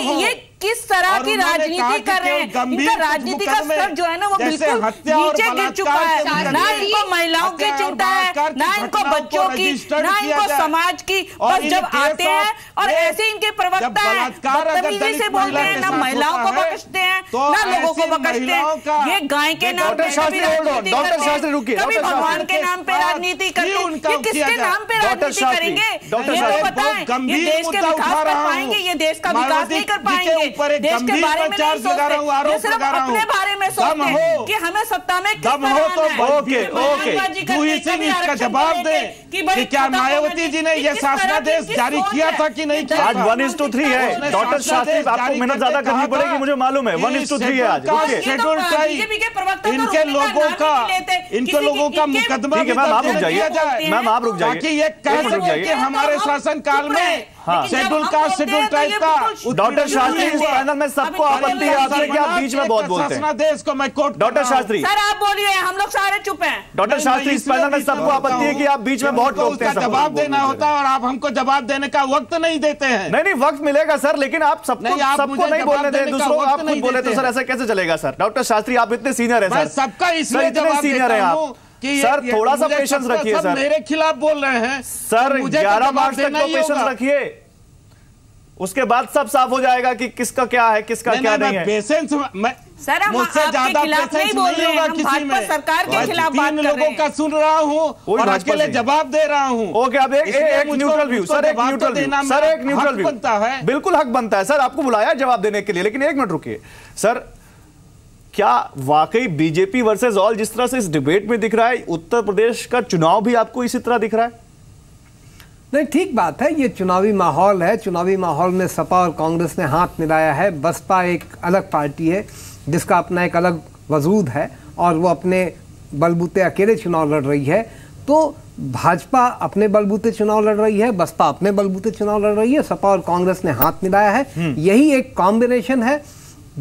[SPEAKER 9] हो। ये किस तरह की राजनीति कर रहे हैं? इनका राजनीति का स्तर जो है ना वो बिल्कुल नीचे गिर चुका है। ना इनको महिलाओं की चिंता है ना इनको बच्चों की ना इनको समाज की। बस जब आते हैं और ऐसे इनके प्रवक्ता है बदतमीजी से बोलते हैं ना महिलाओं को
[SPEAKER 6] होता है,
[SPEAKER 9] बख्शते हैं
[SPEAKER 6] तो
[SPEAKER 9] ना लोगों को बख्शते हैं। ये गाय के नाम पे कभी राजनीति करते कभी भगवान के नाम पे राजनीति करते ये किसके नाम पे राजनीति करेंगे? ये तो बताएँ ये देश के विकास कर पाएँगे ये देश का विकास नहीं कर पाएँगे
[SPEAKER 6] ऊपर एक
[SPEAKER 9] देश के बारे में नहीं
[SPEAKER 6] लगा रहा हूँ,
[SPEAKER 9] सोचते
[SPEAKER 6] आरोप
[SPEAKER 9] सिर्फ़
[SPEAKER 6] लगा रहा हूँ।
[SPEAKER 9] अपने बारे में सोचते हैं। कि हमें सत्ता में किस
[SPEAKER 6] दम हो तो।
[SPEAKER 4] Okay, okay.
[SPEAKER 6] सिंह इसका जवाब दे
[SPEAKER 9] कि
[SPEAKER 6] क्या मायावती जी ने
[SPEAKER 9] कि
[SPEAKER 6] ये
[SPEAKER 9] किस तरह की
[SPEAKER 6] शासनादेश जारी किया था कि नहीं किया
[SPEAKER 4] आज वन इज़ टू थ्री है। डॉक्टर शास्त्री आपको मेहनत ज़्यादा करनी पड़ेगी मुझे मालूम है। वन इज़ टू थ्री है आज
[SPEAKER 6] शेड्यूल ट्राइब,
[SPEAKER 9] तो
[SPEAKER 6] इनके लोगों का। इनके लोगों
[SPEAKER 9] का
[SPEAKER 6] मुकदमा
[SPEAKER 4] मैम आप रुक जाइए। मैम आप रुक जाइए।
[SPEAKER 6] ताकि ये कह सके कि हमारे
[SPEAKER 9] हम
[SPEAKER 6] शासन काल में
[SPEAKER 4] हाँ।
[SPEAKER 6] शेड्यूल कास्ट शेड्यूल
[SPEAKER 9] हैं तो
[SPEAKER 6] ट्राइब का
[SPEAKER 4] डॉक्टर शास्त्री इस पैनल में सबको आपत्ति है आपसे कि आप बीच में बहुत बोलते हैं।
[SPEAKER 6] शासनादेश को मैं कोट
[SPEAKER 4] डॉक्टर शास्त्री।
[SPEAKER 9] सर आप बोलिए हम लोग सारे चुप हैं।
[SPEAKER 4] डॉक्टर शास्त्री इस पैनल में सबको आपत्ति है कि आप बीच में बहुत टोकते हैं
[SPEAKER 6] जवाब देना होता है और आप हमको जवाब देने का वक्त नहीं देते हैं।
[SPEAKER 4] नहीं नहीं वक्त मिलेगा सर लेकिन आप सबको सबको नहीं बोलने दें दूसरों को आप खुद
[SPEAKER 6] नहीं
[SPEAKER 4] बोले तो सर ऐसा कैसे चलेगा सर? डॉक्टर शास्त्री आप इतने सीनियर है सर।
[SPEAKER 6] सबका इसलिए जवाब
[SPEAKER 4] सीनियर
[SPEAKER 6] देता
[SPEAKER 4] है आप।
[SPEAKER 6] हूँ कि
[SPEAKER 4] सर, थोड़ा सा पेशेंस रखिए, सर।
[SPEAKER 6] मेरे खिलाफ बोल रहे हैं।
[SPEAKER 4] सर
[SPEAKER 6] तो तो
[SPEAKER 4] 11 मार्च तक तो पेशेंस रखिए उसके बाद सब साफ़ हो जाएगा कि किसका क्या है किसका क्या
[SPEAKER 6] नहीं,
[SPEAKER 4] है।
[SPEAKER 6] पेशेंस मैं
[SPEAKER 9] सर, हम
[SPEAKER 6] मुझसे
[SPEAKER 9] आपके
[SPEAKER 6] ज़्यादा
[SPEAKER 9] खिलाफ नहीं बोल रहे हैं, हम
[SPEAKER 6] किसी में।
[SPEAKER 9] सरकार के खिलाफ बात कर
[SPEAKER 6] लोगों
[SPEAKER 9] रहे हैं।
[SPEAKER 6] का सुन रहा हूँ और
[SPEAKER 4] भाजपा
[SPEAKER 6] अकेले जवाब दे रहा हूँ।
[SPEAKER 4] ओके अब एक एक न्यूट्रल व्यू सर एक
[SPEAKER 6] तो
[SPEAKER 4] न्यूट्रल व्यू सर एक न्यूट्रल व्यू
[SPEAKER 6] बनता है।
[SPEAKER 4] बिल्कुल हक बनता है। सर आपको बुलाया जवाब देने के लिए लेकिन एक मिनट रुकिए। सर क्या वाकई बीजेपी वर्सेस ऑल जिस तरह से इस डिबेट में दिख रहा है उत्तर प्रदेश का चुनाव भी आपको इसी तरह दिख रहा है?
[SPEAKER 10] नहीं ठीक बात है ये चुनावी माहौल है। चुनावी माहौल में सपा और कांग्रेस ने हाथ मिलाया है। बसपा एक अलग पार्टी है जिसका अपना एक अलग वजूद है और वो अपने बलबूते अकेले चुनाव लड़ रही है। तो भाजपा अपने बलबूते चुनाव लड़ रही है बसपा अपने बलबूते चुनाव लड़ रही है सपा और कांग्रेस ने हाथ मिलाया है। यही एक कॉम्बिनेशन है।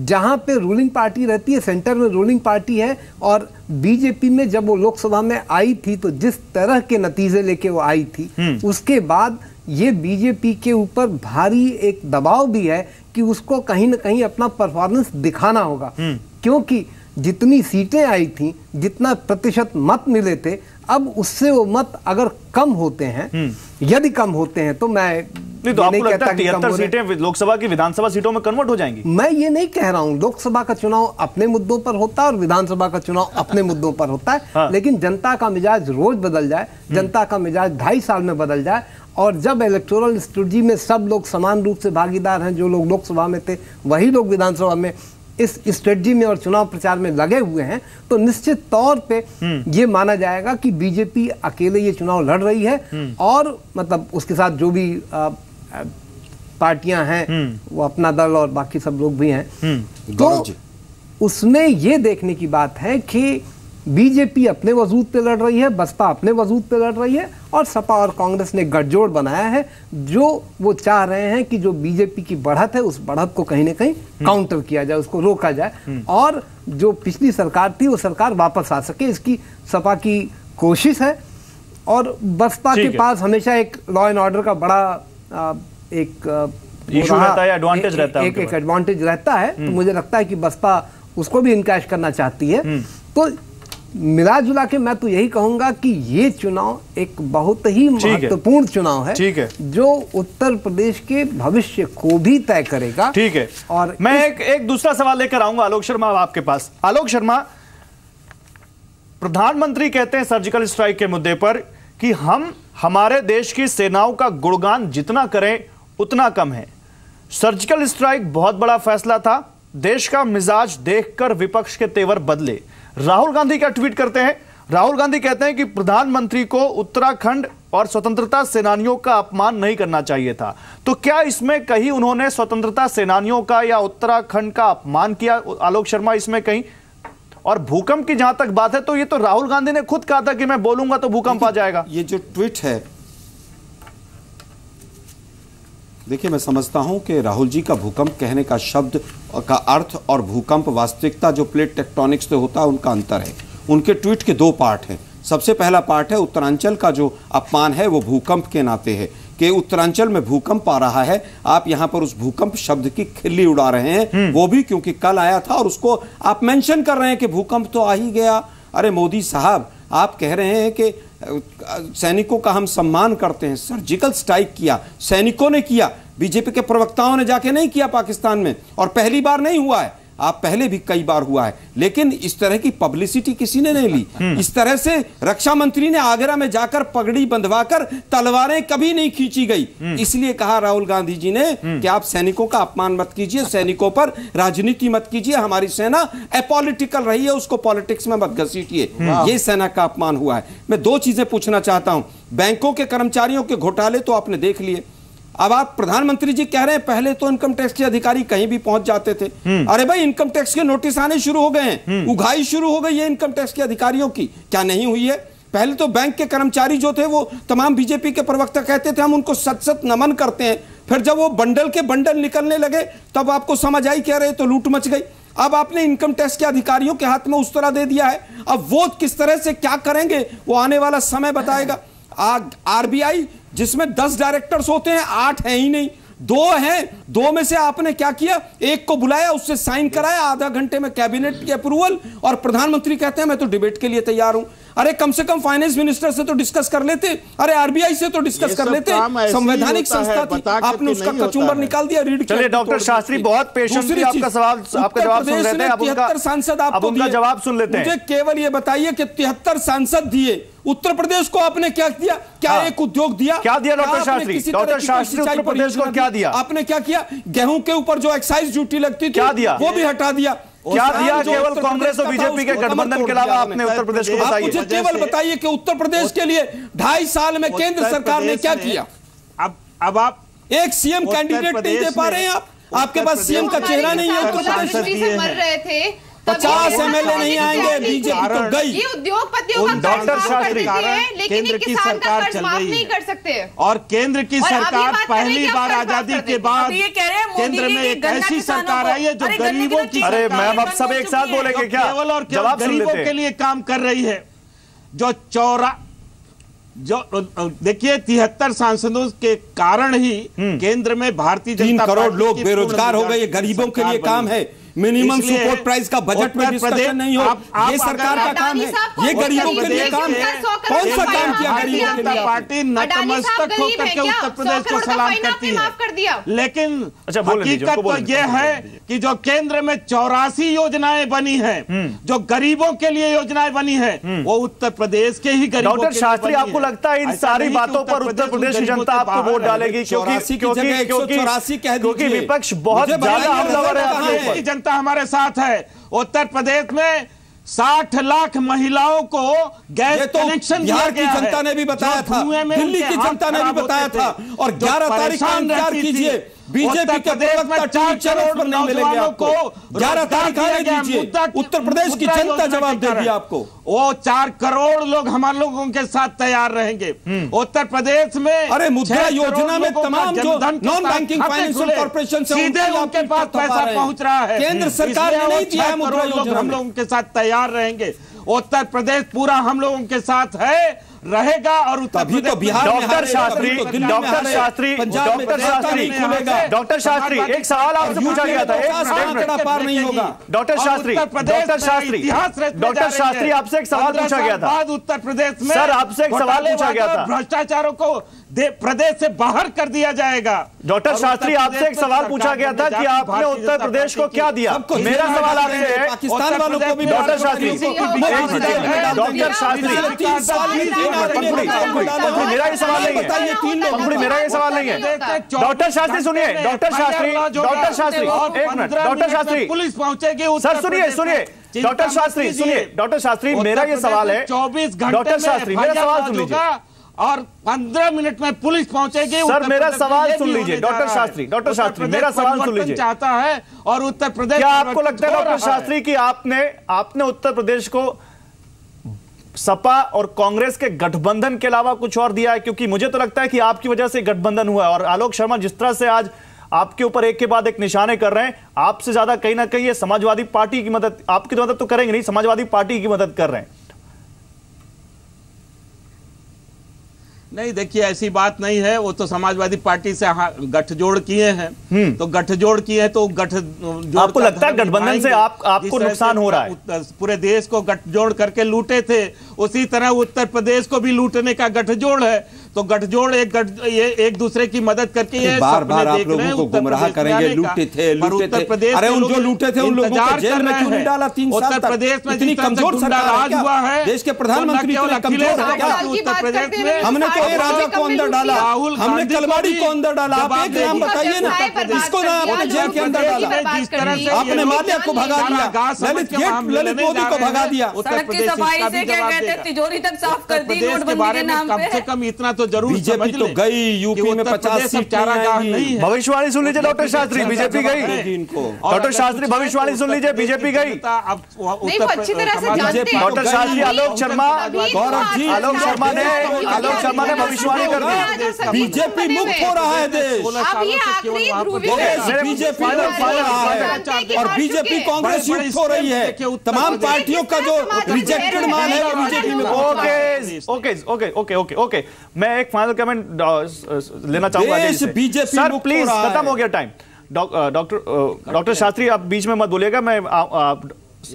[SPEAKER 10] जहाँ पे रूलिंग पार्टी रहती है सेंटर में रूलिंग पार्टी है और बीजेपी में जब वो लोकसभा में आई थी तो जिस तरह के नतीजे लेके वो आई थी उसके बाद ये बीजेपी के ऊपर भारी एक दबाव भी है कि उसको कहीं ना कहीं अपना परफॉर्मेंस दिखाना होगा। क्योंकि जितनी सीटें आई थी जितना प्रतिशत मत मिले थे अब उससे वो मत अगर कम होते हैं यदि कम होते हैं तो मैं
[SPEAKER 4] नहीं तो आपको लगता है तिहत्तर सीटें लोकसभा की विधानसभा सीटों में कन्वर्ट हो जाएँगी?
[SPEAKER 10] मैं ये नहीं कह रहा हूँ लोकसभा का चुनाव अपने मुद्दों पर होता है और विधानसभा का चुनाव अपने मुद्दों पर होता है
[SPEAKER 4] हाँ।
[SPEAKER 10] लेकिन जनता का मिजाज रोज बदल जाए जनता का मिजाज ढाई साल में बदल जाए और जब इलेक्टोरल स्ट्रेटजी में सब लोग समान रूप से भागीदार हैं जो लोग लोकसभा में थे वही लोग विधानसभा में इस स्ट्रेटजी में और चुनाव प्रचार में लगे हुए हैं तो निश्चित तौर पे ये माना जाएगा कि बीजेपी अकेले ये चुनाव लड़ रही है और मतलब उसके साथ जो भी आ, आ, पार्टियाँ हैं वो अपना दल और बाकी सब लोग भी हैं। तो उसमें ये देखने की बात है कि बीजेपी अपने वजूद पे लड़ रही है बसपा अपने वजूद पे लड़ रही है और सपा और कांग्रेस ने गठजोड़ बनाया है। जो वो चाह रहे हैं कि जो बीजेपी की बढ़त है उस बढ़त को कहीं ना कहीं काउंटर किया जाए उसको रोका जाए। और जो पिछली सरकार थी वो सरकार वापस आ सके इसकी सपा की कोशिश है। और बसपा के पास हमेशा एक लॉ एंड ऑर्डर का बड़ा आ, एक रहा-
[SPEAKER 4] रहता है
[SPEAKER 10] एक-
[SPEAKER 4] रहता है।
[SPEAKER 10] एडवांटेज रहता है। तो मुझे लगता है कि बसपा उसको भी इनकैश करना चाहती है। तो मिला जुला के मैं तो यही कहूँगा कि ये चुनाव एक बहुत ही महत्वपूर्ण चुनाव है
[SPEAKER 4] ठीक है।
[SPEAKER 10] जो उत्तर प्रदेश के भविष्य को भी तय करेगा।
[SPEAKER 4] ठीक है।
[SPEAKER 10] और
[SPEAKER 4] मैं इस... एक एक दूसरा सवाल लेकर आऊँगा आलोक शर्मा आपके पास। आलोक शर्मा प्रधानमंत्री कहते हैं सर्जिकल स्ट्राइक के मुद्दे पर कि हम हमारे देश की सेनाओं का गुणगान जितना करें उतना कम है। सर्जिकल स्ट्राइक बहुत बड़ा फैसला था। देश का मिजाज देखकर विपक्ष के तेवर बदले। राहुल गांधी क्या ट्वीट करते हैं? राहुल गांधी कहते हैं कि प्रधानमंत्री को उत्तराखंड और स्वतंत्रता सेनानियों का अपमान नहीं करना चाहिए था। तो क्या इसमें कहीं उन्होंने स्वतंत्रता सेनानियों का या उत्तराखंड का अपमान किया? आलोक शर्मा इसमें कहीं? और भूकंप की जहाँ तक बात है तो ये तो राहुल गांधी ने खुद कहा था कि मैं बोलूँगा तो भूकंप आ जाएगा।
[SPEAKER 5] ये जो ट्वीट है देखिए मैं समझता हूँ कि राहुल जी का भूकंप कहने का शब्द का अर्थ और भूकंप वास्तविकता जो प्लेट टेक्टोनिक्स से होता है उनका अंतर है। उनके ट्वीट के दो पार्ट हैं। सबसे पहला पार्ट है उत्तरांचल का जो अपमान है वो भूकंप के नाते है कि उत्तरांचल में भूकंप आ रहा है। आप यहाँ पर उस भूकंप शब्द की खिल्ली उड़ा रहे हैं। वो भी क्योंकि कल आया था और उसको आप मेंशन कर रहे हैं कि भूकंप तो आ ही गया। अरे मोदी साहब आप कह रहे हैं कि सैनिकों का हम सम्मान करते हैं सर्जिकल स्ट्राइक किया, सैनिकों ने किया, बीजेपी के प्रवक्ताओं ने जाके नहीं किया पाकिस्तान में, और पहली बार नहीं हुआ है। आप पहले भी कई बार हुआ है। लेकिन इस तरह की पब्लिसिटी किसी ने नहीं ली। हम्म। इस तरह से रक्षा मंत्री ने आगरा में जाकर पगड़ी बंधवाकर तलवारें कभी नहीं खींची गई। हम्म। इसलिए कहा राहुल गांधी जी ने हम्म। कि आप सैनिकों का अपमान मत कीजिए सैनिकों पर राजनीति मत कीजिए हमारी सेना अपोलिटिकल रही है उसको पॉलिटिक्स में मत घसीटिए। ये सेना का अपमान हुआ है। मैं दो चीज़ें पूछना चाहता हूँ। बैंकों के कर्मचारियों के घोटाले तो आपने देख लिए। अब आप प्रधानमंत्री जी कह रहे हैं पहले तो इनकम टैक्स के अधिकारी कहीं भी पहुँच जाते थे। हम्म। अरे भाई इनकम टैक्स के नोटिस आने शुरू हो गए हैं। हम्म। उघाई शुरू हो गई है इनकम टैक्स के अधिकारियों की। क्या नहीं हुई है? पहले तो बैंक के कर्मचारी जो थे वो तमाम बीजेपी के प्रवक्ता कहते थे हम उनको सत सत नमन करते हैं। फिर जब वो बंडल के बंडल निकलने लगे तब आपको समझ आई कह रहे तो लूट मच गई। अब आपने इनकम टैक्स के अधिकारियों के हाथ में उस तरह दे दिया है। अब वो किस तरह से क्या करेंगे वो आने वाला समय बताएगा। आरबीआई, जिसमें दस डायरेक्टर्स होते हैं, आठ हैं ही नहीं। दो हैं, दो में से आपने क्या किया? एक को बुलाया, उससे साइन कराया, आधा घंटे में कैबिनेट की अप्रूवल, और प्रधानमंत्री कहते हैं, मैं तो डिबेट के लिए तैयार हूँ। अरे कम से कम फाइनेंस मिनिस्टर से तो डिस्कस कर लेते। अरे आरबीआई से तो डिस्कस कर लेते। संवैधानिक संस्था थी। आपने उसका कचूमर निकाल दिया रीड
[SPEAKER 4] चलिए डॉक्टर शास्त्री बहुत पेशेंट आपका सवाल आपका जवाब सुन लेते हैं
[SPEAKER 5] तिहत्तर सांसद आपको
[SPEAKER 4] जवाब सुन लेते हैं।
[SPEAKER 5] मुझे केवल ये बताइए कि तिहत्तर सांसद दिए। उत्तर प्रदेश को आपने क्या किया क्या हाँ। एक उद्योग दिया?
[SPEAKER 4] क्या दिया डॉक्टर शास्त्री? डॉक्टर शास्त्री उत्तर प्रदेश को क्या दिया?
[SPEAKER 5] आपने क्या किया? गेहूँ के ऊपर जो एक्साइज ड्यूटी लगती थी
[SPEAKER 4] क्या दिया?
[SPEAKER 5] वो भी हटा दिया।
[SPEAKER 4] क्या दिया केवल कांग्रेस और बीजेपी के गठबंधन के अलावा आपने उत्तर प्रदेश को बताइए
[SPEAKER 5] मुझे केवल बताइए कि उत्तर प्रदेश के लिए ढाई साल में केंद्र सरकार ने क्या किया?
[SPEAKER 6] अब अब आप
[SPEAKER 5] एक सीएम कैंडिडेट नहीं दे पा रहे हैं आप। आपके पास सीएम का चेहरा नहीं है उत्तर
[SPEAKER 7] प्रदेश से मर रहे थे।
[SPEAKER 5] पचास एमएलए नहीं आएँगे बीजेपी तो गई।
[SPEAKER 7] उद्योगपतियों का
[SPEAKER 6] डॉक्टर शास्त्री केंद्र की सरकार चल रही
[SPEAKER 7] नहीं कर सकते।
[SPEAKER 6] और केंद्र की सरकार पहली बार आज़ादी के बाद केंद्र में एक ऐसी सरकार आई है जो गरीबों की
[SPEAKER 4] अरे मैम अब सब एक साथ बोलेंगे क्या?
[SPEAKER 6] केवल और केवल गरीबों के लिए काम कर रही है। जो चौरा जो देखिए तिहत्तर सांसदों के कारण ही हम्म। केंद्र में भारतीय जनता
[SPEAKER 5] करोड़ लोग बेरोजगार हो गए। गरीबों के लिए काम है। मिनिमम सपोर्ट प्राइस का बजट में डिस्कशन नहीं हो। आप, आप ये सरकार का काम है। ये गरीबों के लिए काम है। कौन सा काम किया गरीबों के लिए?
[SPEAKER 6] पार्टी नतमस्तक होकर के उत्तर प्रदेश को सलाम करती है। लेकिन अच्छा, हकीकत तो ये है कि जो केंद्र में चौरासी योजनाएँ बनी है हम्म। जो गरीबों के लिए योजनाएँ बनी है हम्म। वो उत्तर प्रदेश के ही गरीबों
[SPEAKER 4] डॉक्टर शास्त्री आपको लगता है इन सारी बातों पर उत्तर प्रदेश की जनता आपको वोट डालेगी? क्योंकि क्योंकि विपक्ष बहुत ज़्यादा हमलावर है
[SPEAKER 6] जनता हमारे साथ है। उत्तर प्रदेश में साठ लाख महिलाओं को गैस तो कनेक्शन
[SPEAKER 5] बिहार की जनता ने भी बताया था। दिल्ली की जनता ने भी बताया था। और ग्यारह तारीख का इंतज़ार कीजिए। बीजेपी के प्रवक्ता चार करोड़ पर नहीं मिलेंगे आपको। ग्यारह तारीख आने दीजिए। उत्तर प्रदेश की जनता जवाब देगी आपको।
[SPEAKER 6] वो चार करोड़ लोग हमारे लोगों के साथ तैयार रहेंगे। हम्म। उत्तर प्रदेश में
[SPEAKER 5] अरे मुद्रा योजना में तमाम जो नॉन बैंकिंग फाइनेंशियल कॉर्पोरेशन
[SPEAKER 6] सीधे उनके पास पैसा पहुँच रहा है।
[SPEAKER 5] केंद्र सरकार ने नहीं दिया मुद्रा योजना
[SPEAKER 6] हम लोगों के साथ तैयार रहेंगे। उत्तर प्रदेश पूरा हम लोगों के साथ है। रहेगा और उत्तर
[SPEAKER 8] तभी तो बिहार में
[SPEAKER 4] doctor Shastri doctor Shastri doctor Shastri
[SPEAKER 8] खुलेगा
[SPEAKER 4] डॉक्टर शास्त्री एक सवाल आपसे पूछा गया था एक
[SPEAKER 8] पार नहीं होगा।
[SPEAKER 4] डॉक्टर शास्त्री
[SPEAKER 6] प्रदेश
[SPEAKER 4] डॉक्टर शास्त्री डॉक्टर शास्त्री आपसे एक सवाल पूछा गया था।
[SPEAKER 6] बाद उत्तर प्रदेश में
[SPEAKER 4] सर, आपसे एक सवाल पूछा गया था।
[SPEAKER 6] भ्रष्टाचारों को प्रदेश से बाहर कर दिया जाएगा।
[SPEAKER 4] डॉक्टर शास्त्री आपसे एक सवाल पूछा गया था कि आपने उत्तर प्रदेश को क्या दिया? मेरा सवाल आपसे है
[SPEAKER 8] पाकिस्तान वालों को भी
[SPEAKER 4] डॉक्टर शास्त्री डॉक्टर शास्त्री मेरा ये सवाल नहीं है। पंखुड़ी, मेरा ये सवाल नहीं है। डॉक्टर शास्त्री सुनिए डॉक्टर शास्त्री डॉक्टर शास्त्री एक मिनट डॉक्टर शास्त्री।
[SPEAKER 6] पुलिस पहुंचेगी
[SPEAKER 4] सर सुनिए सुनिए डॉक्टर शास्त्री सुनिए डॉक्टर शास्त्री मेरा ये सवाल है।
[SPEAKER 6] चौबीस घंटे
[SPEAKER 4] डॉक्टर शास्त्री मेरा सवाल सुन लीजिए
[SPEAKER 6] और पंद्रह मिनट में पुलिस पहुंचेगी
[SPEAKER 4] सर, मेरा सवाल सुन लीजिए, डॉक्टर शास्त्री, डॉक्टर शास्त्री, मेरा सवाल सुन लीजिए।
[SPEAKER 6] चाहता है और उत्तर प्रदेश
[SPEAKER 4] क्या आपको लगता है डॉक्टर शास्त्री कि आपने आपने उत्तर प्रदेश को सपा और कांग्रेस के गठबंधन के अलावा कुछ और दिया है, क्योंकि मुझे तो लगता है कि आपकी वजह से गठबंधन हुआ है। और आलोक शर्मा, जिस तरह से आज आपके ऊपर एक के बाद एक निशाने कर रहे हैं, आपसे ज़्यादा कहीं ना कहीं ये समाजवादी पार्टी की मदद, आपकी तो मदद तो करेंगे नहीं, समाजवादी पार्टी की मदद कर रहे हैं।
[SPEAKER 6] नहीं देखिए ऐसी बात नहीं है। वो तो समाजवादी पार्टी से हाँ, गठजोड़ किए हैं। तो गठजोड़ किए हैं तो गठ
[SPEAKER 4] आपको लगता है गठबंधन से आप- आपको नुकसान हो रहा है?
[SPEAKER 6] पूरे देश को गठजोड़ करके लूटे थे उसी तरह उत्तर प्रदेश को भी लूटने का गठजोड़ है। तो गठजोड़ एक गठ ये एक दूसरे की मदद करके ये
[SPEAKER 8] बार बार आप लोगों को गुमराह करेंगे लूटे थे लूटे
[SPEAKER 6] उत्तर
[SPEAKER 8] थे।
[SPEAKER 6] प्रदेश
[SPEAKER 8] अरे उन जो लूटे थे उन लोगों को जेल में क्यों नहीं डाला? तीन साल
[SPEAKER 6] उत्तर
[SPEAKER 8] तक
[SPEAKER 6] प्रदेश में
[SPEAKER 8] इतनी कमज़ोर सरकार है क्या?
[SPEAKER 6] हुआ है
[SPEAKER 8] देश के
[SPEAKER 6] तो
[SPEAKER 8] प्रधानमंत्री इतने कमज़ोर है क्या?
[SPEAKER 6] उत्तर प्रदेश में
[SPEAKER 8] हमने तो राजा को अंदर डाला।
[SPEAKER 6] राहुल
[SPEAKER 8] हमने
[SPEAKER 6] को
[SPEAKER 8] कलवाड़ी को अंदर डाला। आप एक नाम बताइए ना। इसको ना आपने जेल के अंदर डाला?
[SPEAKER 7] जिस तरह से
[SPEAKER 8] आपने माल्या को भगा दिया। ललित गेट
[SPEAKER 6] मामले
[SPEAKER 8] ललित
[SPEAKER 6] में
[SPEAKER 8] मोदी को भगा दिया।
[SPEAKER 6] उत्तर
[SPEAKER 9] सड़क की
[SPEAKER 6] प्रदेश
[SPEAKER 9] सफ़ाई से क्या कहते तिजोरी तक साफ़ कर दी
[SPEAKER 6] प्रदेश के
[SPEAKER 9] नोटबंदी
[SPEAKER 6] बारे
[SPEAKER 9] के
[SPEAKER 6] में
[SPEAKER 9] नाम
[SPEAKER 6] कम
[SPEAKER 9] पे
[SPEAKER 6] से कम इतना तो ज़रूर
[SPEAKER 8] बीजेपी तो गई यूपी में
[SPEAKER 6] उत्तर
[SPEAKER 8] 50
[SPEAKER 6] प्रदेश अब
[SPEAKER 8] सीट नहीं
[SPEAKER 4] भविष्यवाणी सुन लीजिए डॉक्टर शास्त्री बीजेपी गई। डॉक्टर शास्त्री भविष्यवाणी सुन लीजिए बीजेपी गई।
[SPEAKER 7] नहीं वो अच्छी तरह से जानते हैं।
[SPEAKER 4] डॉक्टर शास्त्री आलोक शर्मा
[SPEAKER 8] गौरव जी
[SPEAKER 4] आलोक शर्मा ने आलोक शर्मा ने भविष्यवाणी कर दी।
[SPEAKER 8] बीजेपी मुक्त हो रहा है देश। बीजेपी मुक्त और बीजेपी कांग्रेस युक्त हो रही है। तमाम पार्टियों का जो रिजेक्टेड मान है वो बीजेपी में।
[SPEAKER 4] Okay okay okay okay okay okay मैं एक फाइनल कमेंट लेना चाहूँगा।
[SPEAKER 8] बीजेपी
[SPEAKER 4] सर प्लीज़ खत्म
[SPEAKER 8] हो
[SPEAKER 4] गया टाइम डॉक्टर डॉक्टर शास्त्री आप बीच में मत बोलेगा मैं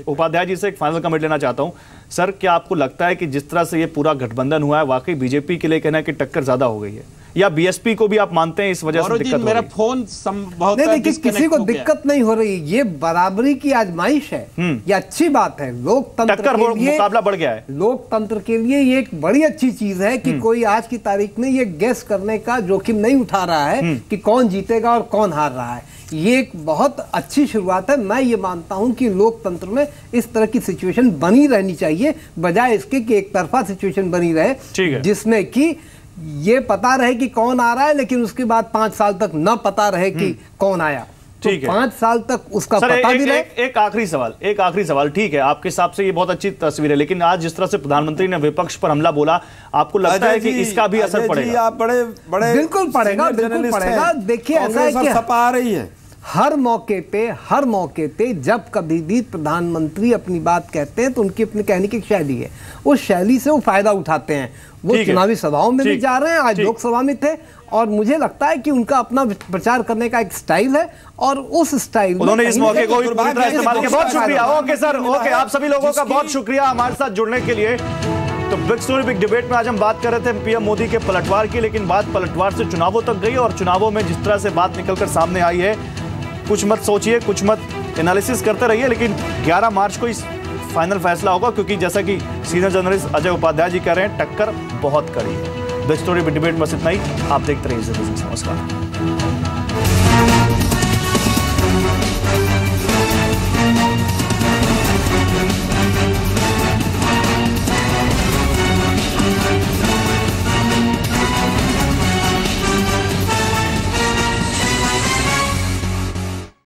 [SPEAKER 4] उपाध्याय जी से एक फाइनल कमेंट लेना चाहता हूँ। सर क्या आपको लगता है कि जिस तरह से ये पूरा गठबंधन हुआ है वाकई बीजेपी के लिए कहना है कि टक्कर ज़्यादा हो गई है? या बीएसपी को भी आप मानते हैं इस वजह से दिक्कत हो
[SPEAKER 6] मेरा फ़ोन
[SPEAKER 10] नहीं देखिए किसी को दिक्कत नहीं हो रही। ये बराबरी की आजमाइश है। ये अच्छी बात है। लोकतंत्र के लिए
[SPEAKER 4] मुकाबला बढ़ गया है।
[SPEAKER 10] लोकतंत्र के लिए ये एक बड़ी अच्छी चीज़ है कि कोई आज की तारीख में ये गेस करने का जोखिम नहीं उठा रहा है कि कौन जीतेगा और कौन हार रहा है। ये एक बहुत अच्छी शुरुआत है। मैं ये मानता हूँ कि लोकतंत्र में इस तरह की सिचुएशन बनी रहनी चाहिए बजाय इसके कि एक तरफा सिचुएशन बनी रहे जिसमें कि ये पता रहे कि कौन आ रहा है लेकिन उसके बाद पाँच साल तक न पता रहे कि कौन आया। तो
[SPEAKER 4] ठीक है।
[SPEAKER 10] पाँच साल तक उसका
[SPEAKER 4] सर
[SPEAKER 10] पता
[SPEAKER 4] एक,
[SPEAKER 10] भी रहे।
[SPEAKER 4] एक, एक आखिरी सवाल एक आखिरी सवाल ठीक है आपके हिसाब से ये बहुत अच्छी तस्वीर है लेकिन आज जिस तरह से प्रधानमंत्री ने विपक्ष पर हमला बोला आपको लगता है कि इसका भी असर पड़ेगा?
[SPEAKER 8] आप बड़े बड़े
[SPEAKER 10] बिल्कुल पड़ेगा, बिल्कुल पड़ेगा। देखिए, ऐसा है कि-
[SPEAKER 8] सपा आ रही है।
[SPEAKER 10] हर मौके पे हर मौके पे जब कभी भी प्रधानमंत्री अपनी बात कहते हैं तो उनकी अपनी कहने की शैली है। उस शैली से वो फ़ायदा उठाते हैं। वो चुनावी सभाओं में भी जा रहे हैं आज लोकसभा में थे और मुझे लगता है कि उनका अपना प्रचार करने का एक स्टाइल है और उस स्टाइल
[SPEAKER 4] उन्होंने इस मौके को इस्तेमाल किया। बहुत शुक्रिया। Okay sir. ओके आप सभी लोगों का बहुत शुक्रिया हमारे साथ जुड़ने के लिए। तो बिग स्टोरी बिग डिबेट में आज हम बात कर रहे थे पीएम मोदी के पलटवार की लेकिन बात पलटवार से चुनावों तक गई और चुनावों में जिस तरह से बात निकलकर सामने आई है कुछ मत सोचिए, कुछ मत एनालिसिस करते रहिए, लेकिन 11 मार्च को इस फाइनल फैसला होगा, क्योंकि जैसा कि सीनियर जर्नलिस्ट अजय उपाध्याय जी कह रहे हैं, टक्कर बहुत कड़ी है। बेस्ट स्टोरी डिबेट बस इतना ही। आप देखते रहिए नमस्कार।